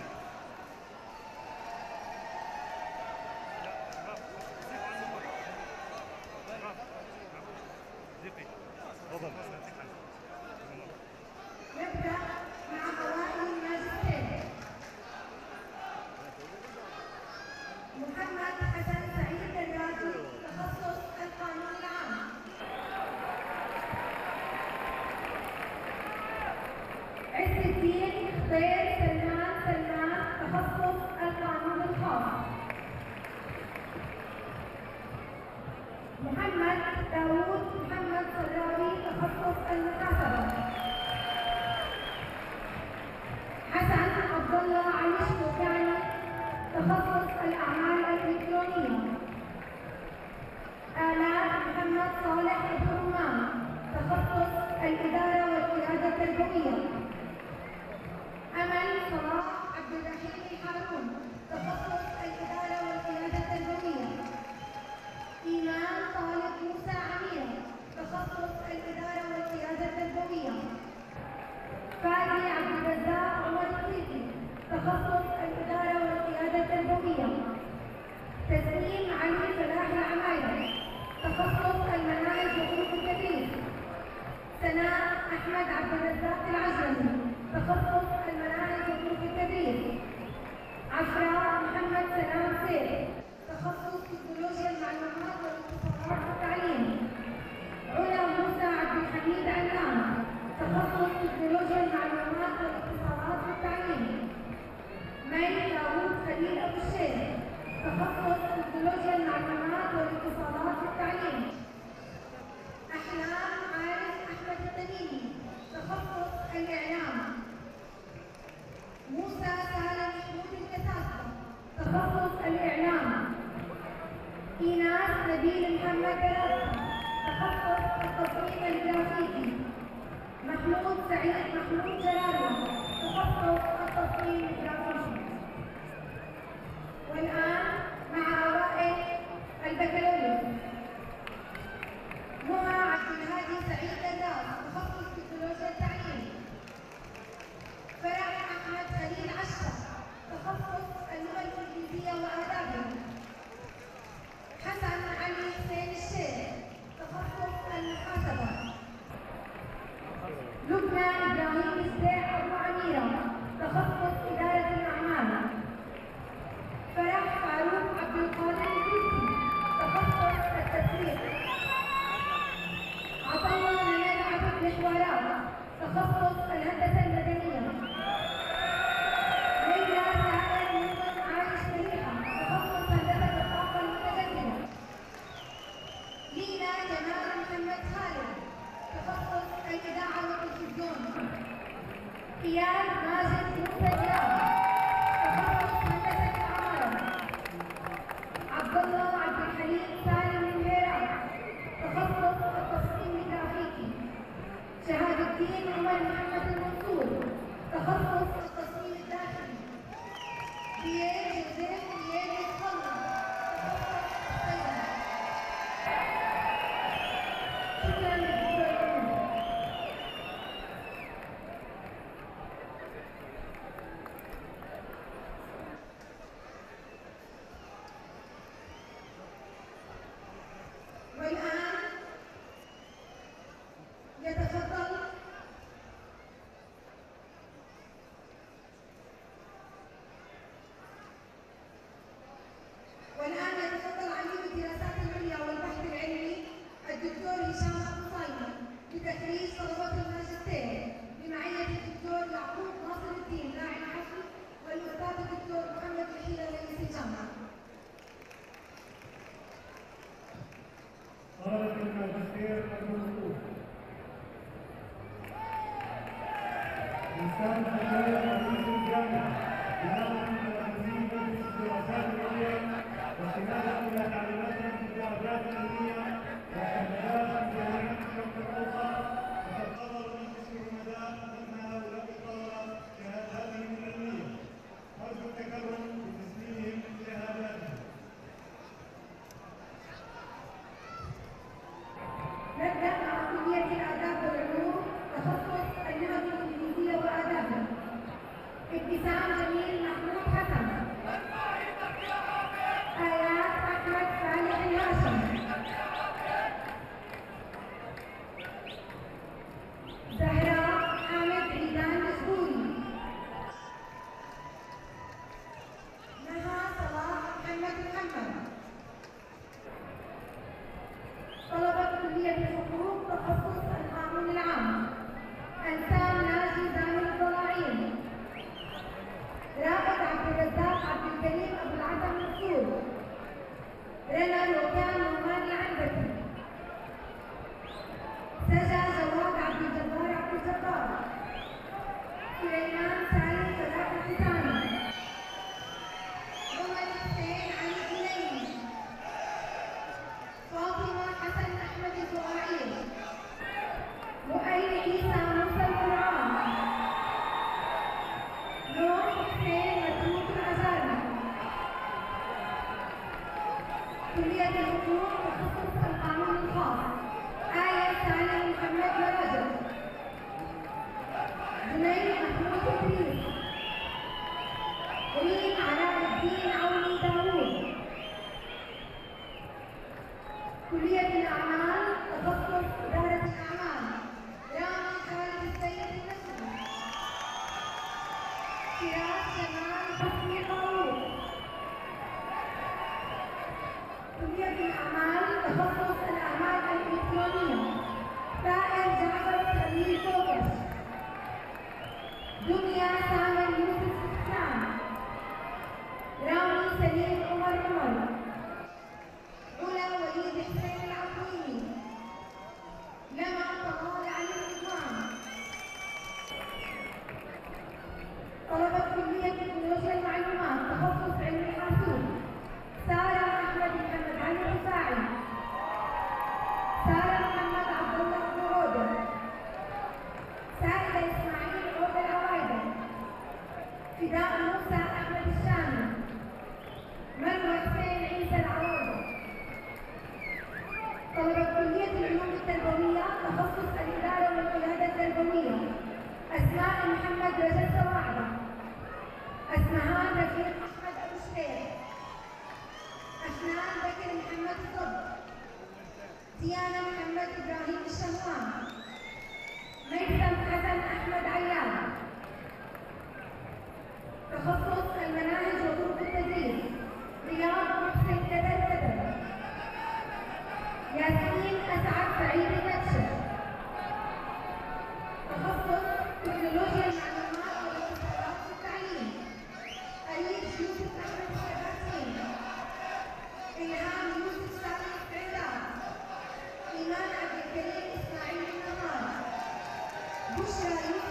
Thank you.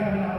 Yeah.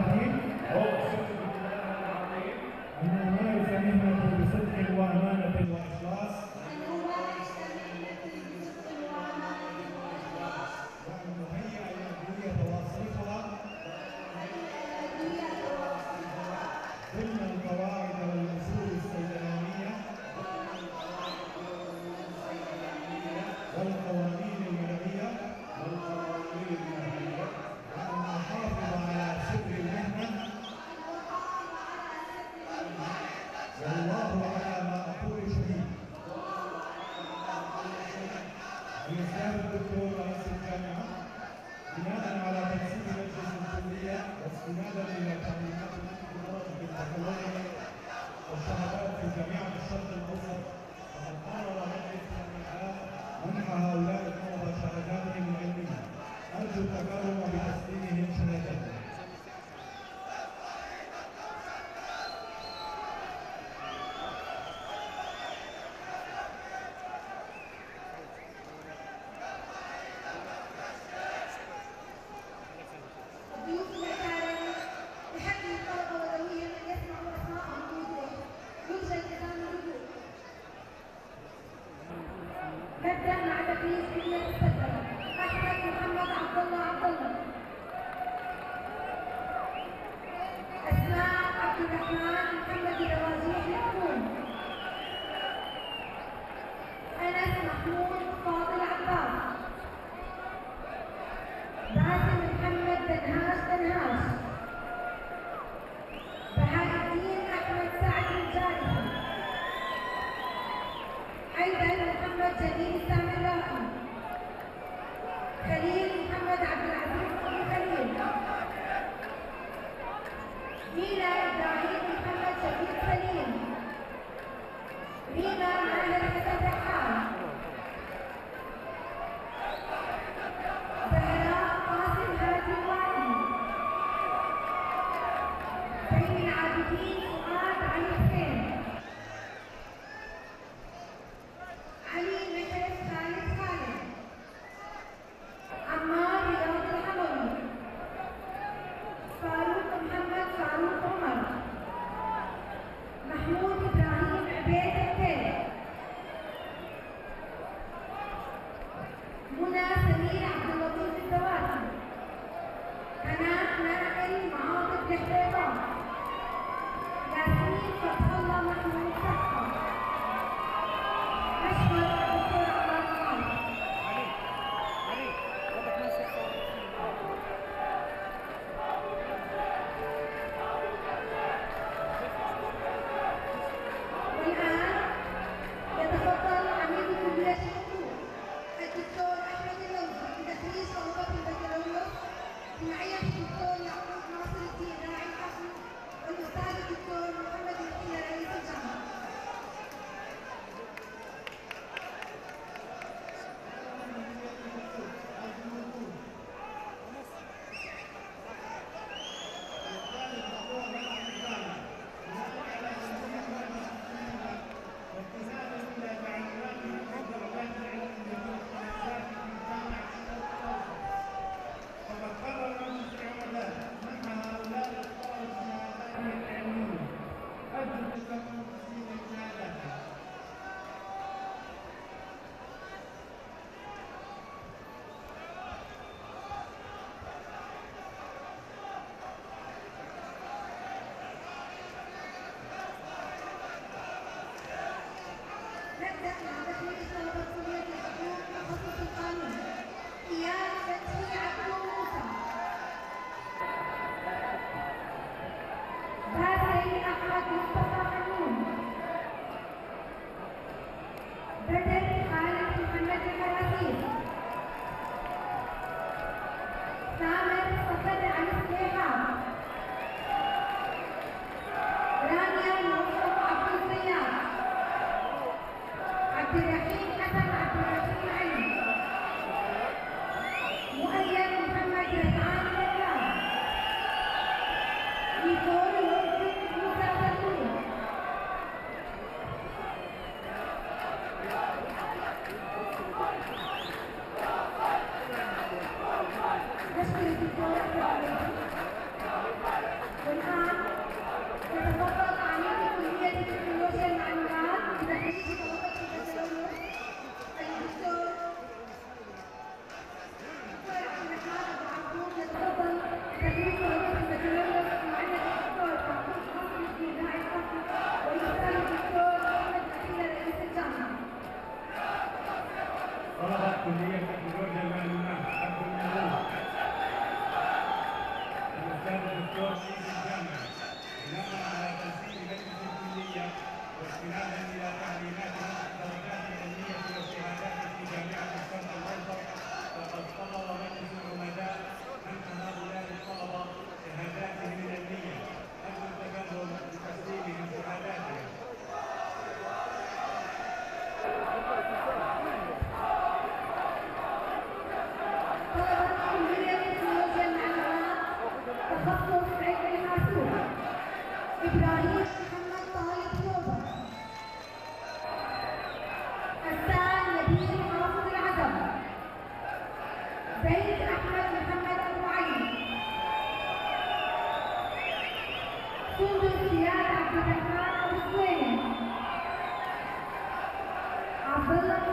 Abdullah do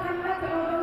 Rodo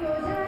교사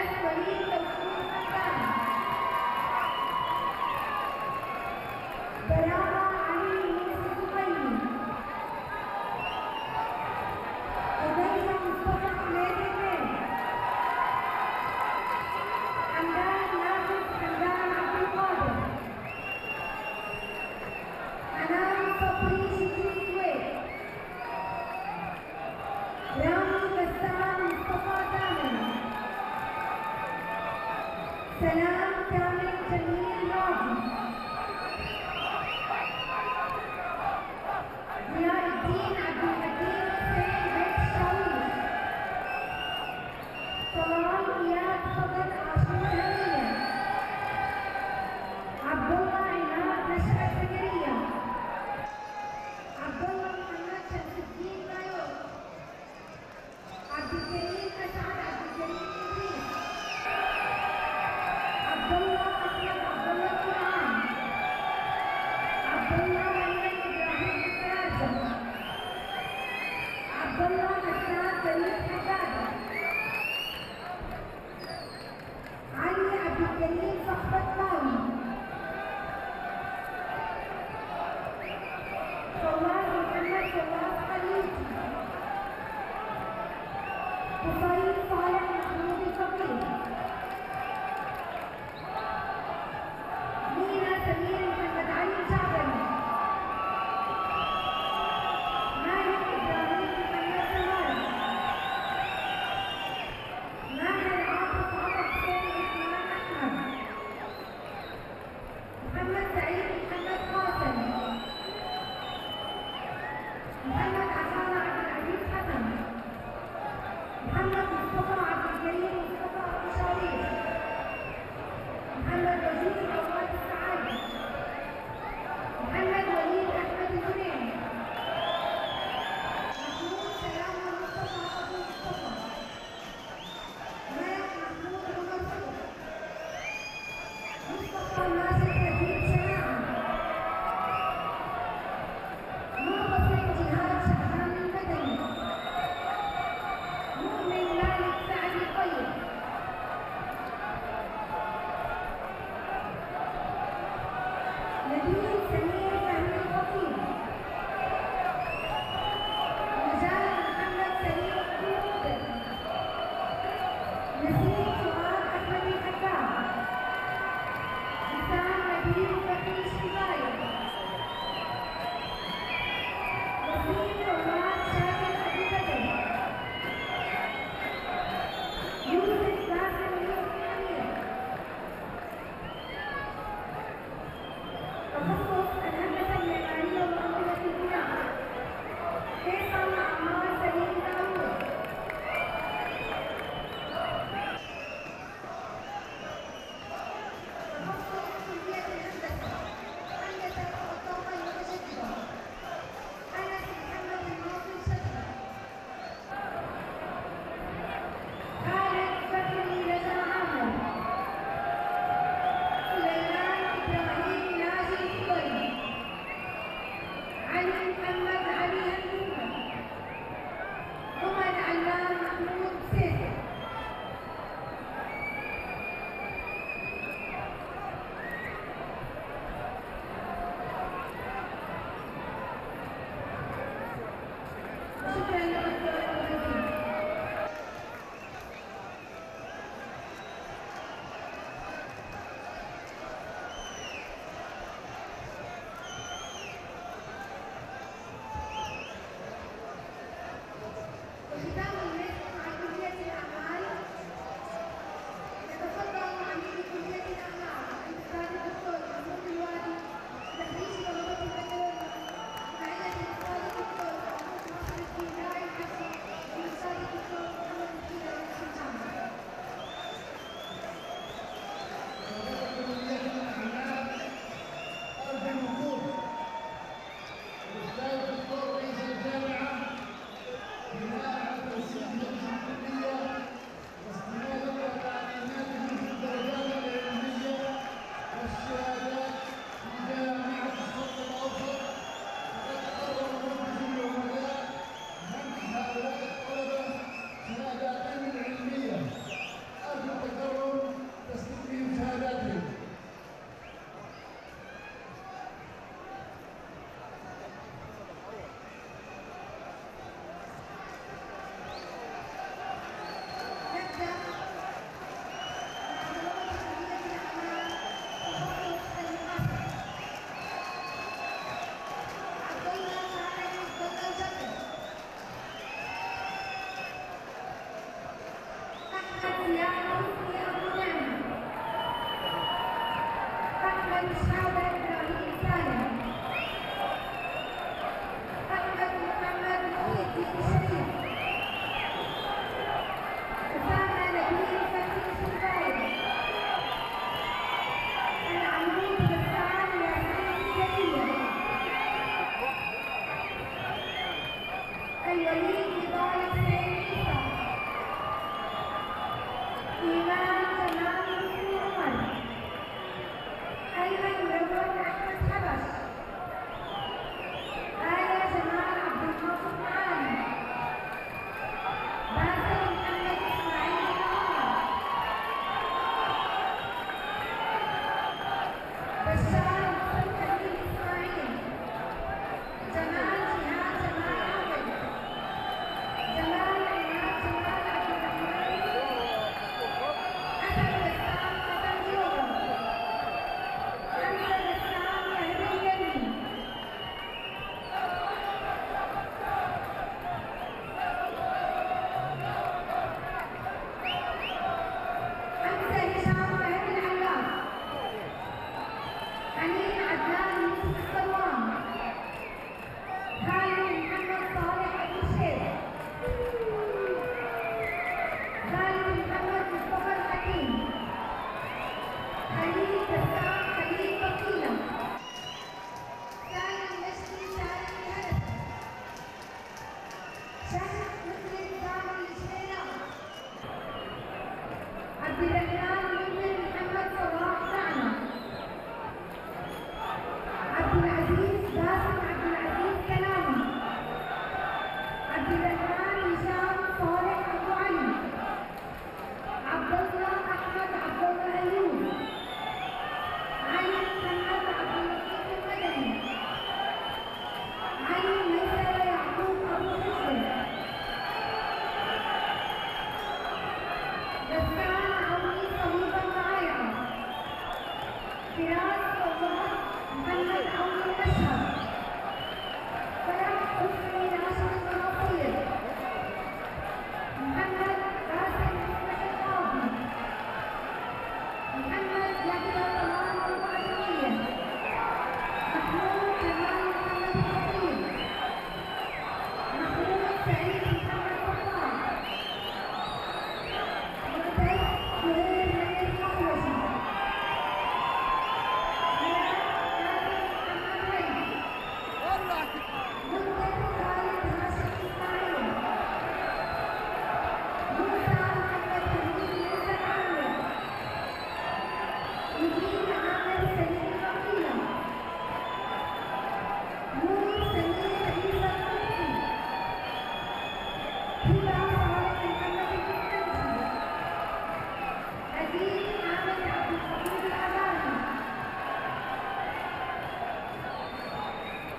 Yes, Benito.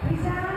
Peace out.